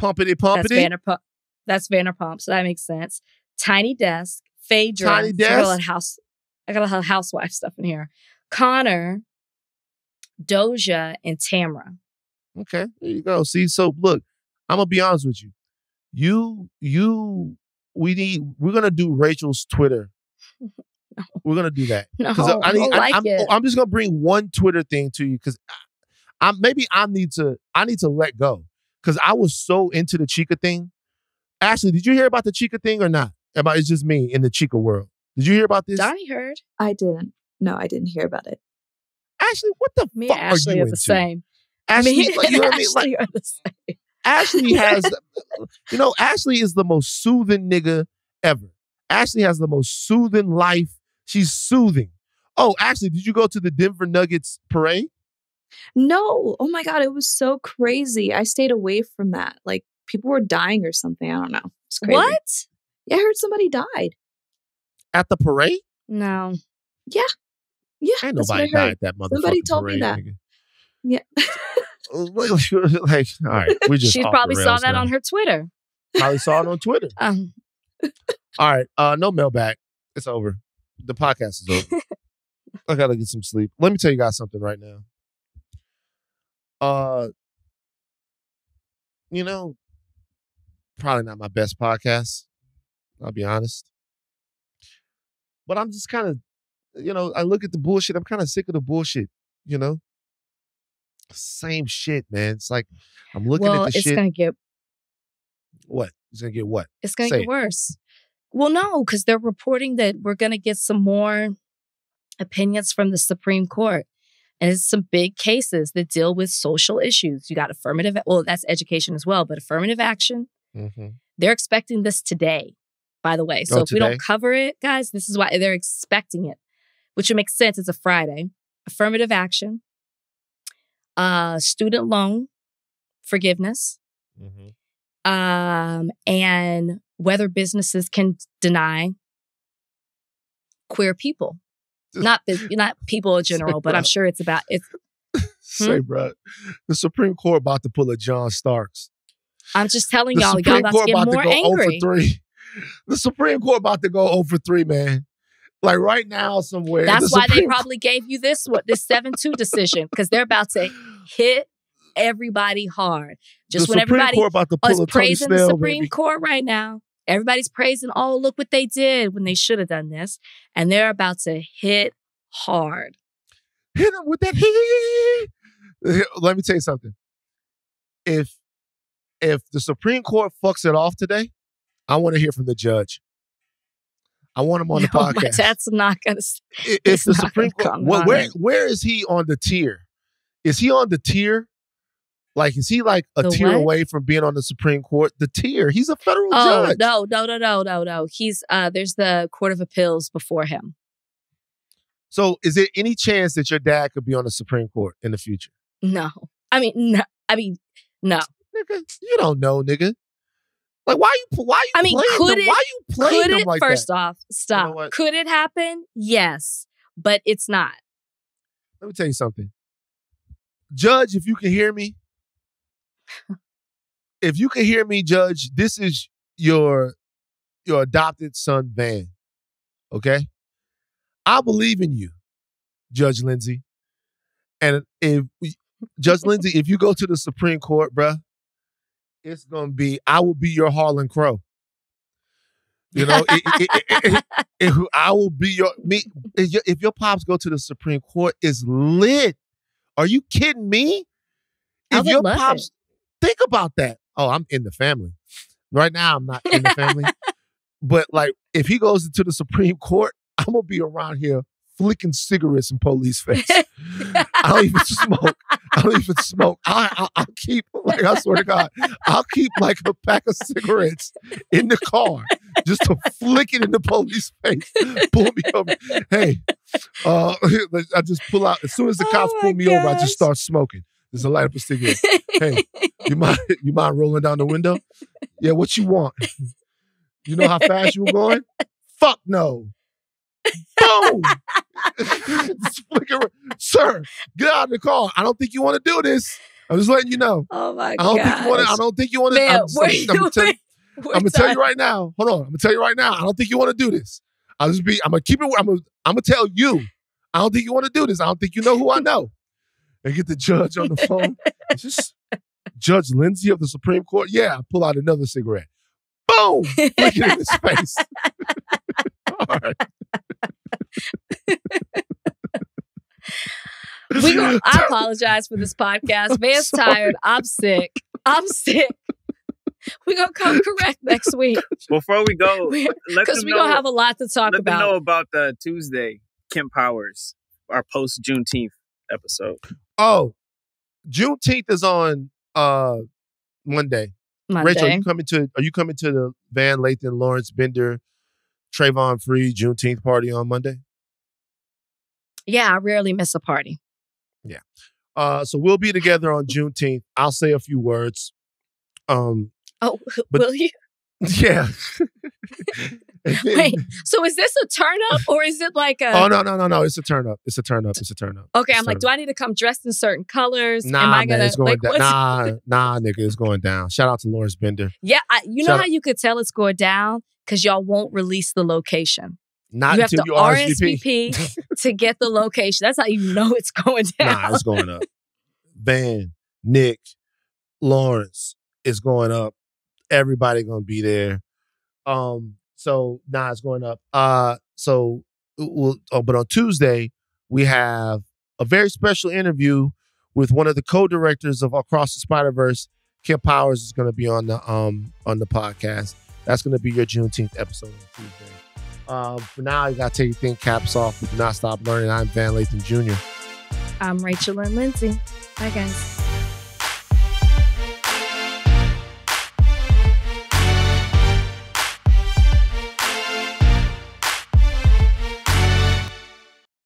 [SPEAKER 1] pumpity pumpity. That's.
[SPEAKER 2] Vanderpump. That's Vanderpump, so that makes sense. Tiny Desk, Phaedra.
[SPEAKER 1] Tiny
[SPEAKER 2] So I got a lot of house. I got a lot of housewife stuff in here. Connor, Doja, and Tamra.
[SPEAKER 1] Okay, there you go. See, so look, I'm gonna be honest with you. You, you, we need. We're gonna do Rachel's Twitter. We're gonna do that
[SPEAKER 2] No,
[SPEAKER 1] I
[SPEAKER 2] I
[SPEAKER 1] need. I,
[SPEAKER 2] like
[SPEAKER 1] am
[SPEAKER 2] it.
[SPEAKER 1] I'm just gonna bring one Twitter thing to you because I, I maybe I need to. I need to let go because I was so into the Chika thing. Ashleigh, did you hear about the Chika thing or not? About it's just me in the Chika world. Did you hear about this?
[SPEAKER 2] Donnie heard.
[SPEAKER 4] I didn't. No, I didn't hear about it.
[SPEAKER 1] Ashleigh, what the
[SPEAKER 2] Me
[SPEAKER 1] fuck
[SPEAKER 2] and Ashleigh
[SPEAKER 1] are you
[SPEAKER 2] are
[SPEAKER 1] into?
[SPEAKER 2] the same.
[SPEAKER 1] Ashleigh,
[SPEAKER 2] Me
[SPEAKER 1] like, you know
[SPEAKER 2] and
[SPEAKER 1] what I mean? Like,
[SPEAKER 2] are the same.
[SPEAKER 1] Ashleigh has, you know, Ashleigh is the most soothing nigga ever. Ashleigh has the most soothing life. She's soothing. Oh, Ashleigh, did you go to the Denver Nuggets parade?
[SPEAKER 4] No. Oh my god, it was so crazy. I stayed away from that. Like people were dying or something. I don't know. It's crazy.
[SPEAKER 2] What?
[SPEAKER 4] Yeah, I heard somebody died.
[SPEAKER 1] At the parade?
[SPEAKER 2] No.
[SPEAKER 4] Yeah,
[SPEAKER 1] Ain't nobody died at that motherfucking
[SPEAKER 4] Somebody told me that. Yeah.
[SPEAKER 1] like, all right, we just
[SPEAKER 2] She probably saw that
[SPEAKER 1] now.
[SPEAKER 2] on her Twitter.
[SPEAKER 1] Probably saw it on Twitter.
[SPEAKER 2] Um,
[SPEAKER 1] All right, uh, no mailbag. It's over. The podcast is over. I gotta get some sleep. Let me tell you guys something right now. Uh, you know, probably not my best podcast. I'll be honest, but I'm just kind of, you know, I look at the bullshit. I'm kind of sick of the bullshit. You know, same shit, man. It's like I'm looking
[SPEAKER 2] well,
[SPEAKER 1] at the
[SPEAKER 2] it's
[SPEAKER 1] shit.
[SPEAKER 2] gonna get
[SPEAKER 1] What? It's gonna get what?
[SPEAKER 2] it's gonna
[SPEAKER 1] Say
[SPEAKER 2] get
[SPEAKER 1] it.
[SPEAKER 2] worse. Well, no, because they're reporting that we're gonna get some more opinions from the Supreme Court. And it's some big cases that deal with social issues. You got affirmative, well, that's education as well, but affirmative action.
[SPEAKER 1] Mm-hmm.
[SPEAKER 2] They're expecting this today, by the way. So
[SPEAKER 1] Oh,
[SPEAKER 2] if we don't cover it, guys, this is why they're expecting it, which would make sense. It's a Friday. Affirmative action, uh, student loan forgiveness,
[SPEAKER 1] Mm-hmm.
[SPEAKER 2] um, and whether businesses can deny queer people. Not bus- not people in general, but I'm sure it's about it's.
[SPEAKER 1] Say,
[SPEAKER 2] Hmm?
[SPEAKER 1] bro, the Supreme Court about to pull a John Starks.
[SPEAKER 2] I'm just telling
[SPEAKER 1] The
[SPEAKER 2] y'all, y'all
[SPEAKER 1] Supreme
[SPEAKER 2] about to
[SPEAKER 1] Court
[SPEAKER 2] get
[SPEAKER 1] about to
[SPEAKER 2] more
[SPEAKER 1] go
[SPEAKER 2] angry.
[SPEAKER 1] 0 for 3. The Supreme Court about to go over 3, man. Like right now, somewhere.
[SPEAKER 2] That's
[SPEAKER 1] the
[SPEAKER 2] why they probably gave you this what this seven two decision because they're about to hit everybody hard. Just
[SPEAKER 1] the
[SPEAKER 2] when
[SPEAKER 1] Supreme
[SPEAKER 2] everybody
[SPEAKER 1] Court about to pull
[SPEAKER 2] is
[SPEAKER 1] a
[SPEAKER 2] praising the
[SPEAKER 1] Snell,
[SPEAKER 2] Supreme
[SPEAKER 1] baby.
[SPEAKER 2] Court right now, everybody's praising. Oh, look what they did when they should have done this, and they're about to hit hard.
[SPEAKER 1] hit them with that. Let me tell you something. If if the Supreme Court fucks it off today, I want to hear from the judge. I want him on the
[SPEAKER 2] oh, No,
[SPEAKER 1] podcast.
[SPEAKER 2] that's not gonna.
[SPEAKER 1] If
[SPEAKER 2] it's
[SPEAKER 1] the Supreme Court,
[SPEAKER 2] come
[SPEAKER 1] where,
[SPEAKER 2] on
[SPEAKER 1] where
[SPEAKER 2] it.
[SPEAKER 1] where is he on the tier? Is he on the tier? Like, is he like a
[SPEAKER 2] The
[SPEAKER 1] tier
[SPEAKER 2] what?
[SPEAKER 1] away from being on the Supreme Court? The tier. He's a federal
[SPEAKER 2] Oh
[SPEAKER 1] judge.
[SPEAKER 2] no, no, no, no, no, no. He's uh. There's the Court of Appeals before him.
[SPEAKER 1] So, is there any chance that your dad could be on the Supreme Court in the future?
[SPEAKER 2] No, I mean no. I mean no.
[SPEAKER 1] Nigga, you don't know, nigga. Like, why you why you
[SPEAKER 2] I mean, could
[SPEAKER 1] them?
[SPEAKER 2] it-
[SPEAKER 1] Why you playing
[SPEAKER 2] Could
[SPEAKER 1] them
[SPEAKER 2] it?
[SPEAKER 1] like
[SPEAKER 2] first
[SPEAKER 1] that?
[SPEAKER 2] off, stop.
[SPEAKER 1] what?
[SPEAKER 2] Could it happen? Yes, but it's not.
[SPEAKER 1] Let me tell you something. Judge, if you can hear me, if you can hear me, Judge, this is your your adopted son, Van. Okay? I believe in you, Judge Lindsay. And if Judge Lindsay, if you go to the Supreme Court, bruh, it's gonna be, I will be your Harlan Crow. You know, it- it- it- I will be your me. If your, if your pops go to the Supreme Court, is lit. Are you kidding me?
[SPEAKER 2] I
[SPEAKER 1] If your pops, think about that. Oh, I'm in the family. Right now, I'm not in the family. but like, if he goes into the Supreme Court, I'm gonna be around here flicking cigarettes in police face. I don't even smoke. I don't even smoke. I, I, I'll keep, like, I swear to God, I'll keep like a pack of cigarettes in the car just to flick it in the police face. Pull me over. Hey, uh, I just pull out. As soon as the cops
[SPEAKER 2] Oh
[SPEAKER 1] pull me over, I just start smoking. Just a light up a cigarette. Hey, you mind, you mind rolling down the window? Yeah, what you want? You know how fast you were going? Fuck no. Boom. Just flick it- Sir, get out of the car. I don't think you want to do this. I'm just letting you know.
[SPEAKER 2] Oh my god.
[SPEAKER 1] I don't
[SPEAKER 2] god!
[SPEAKER 1] think you want to. I don't think you want to. I'm, I'm, I'm gonna tell I'm gonna tell you right now. Hold on. I'm gonna tell you right now. I don't think you want to do this. I'll just be. I'm gonna keep it. I'm gonna. I'm gonna tell you. I don't think you want to do this. I don't think you know who I know. And get the judge on the phone. Is this Judge Lindsay of the Supreme Court? Yeah. I pull out another cigarette. Boom. Flick it in his face. All right.
[SPEAKER 2] We go, I apologize for this podcast. Van's
[SPEAKER 1] sorry.
[SPEAKER 2] tired. I'm sick. I'm sick. We're gonna come correct next week
[SPEAKER 5] Before we go,
[SPEAKER 2] because we're gonna have a lot to talk
[SPEAKER 5] let them know
[SPEAKER 2] about.
[SPEAKER 5] about the Tuesday Kemp Powers, our post Juneteenth episode.
[SPEAKER 1] Oh, Juneteenth is on uh Monday.
[SPEAKER 2] Monday.
[SPEAKER 1] Rachel, are you coming to are you coming to the Van Lathan, Lawrence Bender, Trayvon Free Juneteenth party on Monday?
[SPEAKER 2] yeah, I rarely miss a party. Yeah.
[SPEAKER 1] Uh so we'll be together on Juneteenth. I'll say a few words. Um
[SPEAKER 2] Oh,
[SPEAKER 1] But-
[SPEAKER 2] will you?
[SPEAKER 1] yeah. Then-
[SPEAKER 2] Wait, so is this a turn up or is it like a?
[SPEAKER 1] oh no, no, no, no. It's a turn up. It's a turn up. It's a turn up.
[SPEAKER 2] Okay, I'm like,
[SPEAKER 1] turn
[SPEAKER 2] do. I need to come dressed in certain colors?
[SPEAKER 1] Nah,
[SPEAKER 2] Am I
[SPEAKER 1] man,
[SPEAKER 2] gonna
[SPEAKER 1] it's going
[SPEAKER 2] like?
[SPEAKER 1] down. Nah, nah, nigga, it's going down. Shout out to Lawrence Bender.
[SPEAKER 2] Yeah, I, you know
[SPEAKER 1] Shout
[SPEAKER 2] how
[SPEAKER 1] out-
[SPEAKER 2] you could tell it's going down because y'all won't release the location.
[SPEAKER 1] Not
[SPEAKER 2] you have
[SPEAKER 1] until
[SPEAKER 2] to
[SPEAKER 1] you RSVP.
[SPEAKER 2] RSVP to get the location. That's how you know it's going down.
[SPEAKER 1] Nah, it's going up. Van, Nick, Lawrence is going up. Everybody gonna be there. Um, so nah, it's going up. Uh, so we'll, oh, but on Tuesday we have a very special interview with one of the co-directors of Across the Spider Verse. Kemp Powers is gonna be on the um on the podcast. That's gonna be your Juneteenth episode on Tuesday. Um, for now, you gotta take your thing caps off. We do not stop learning. I'm Van Lathan Jr.
[SPEAKER 2] I'm Rachel and Lindsay. Bye, guys.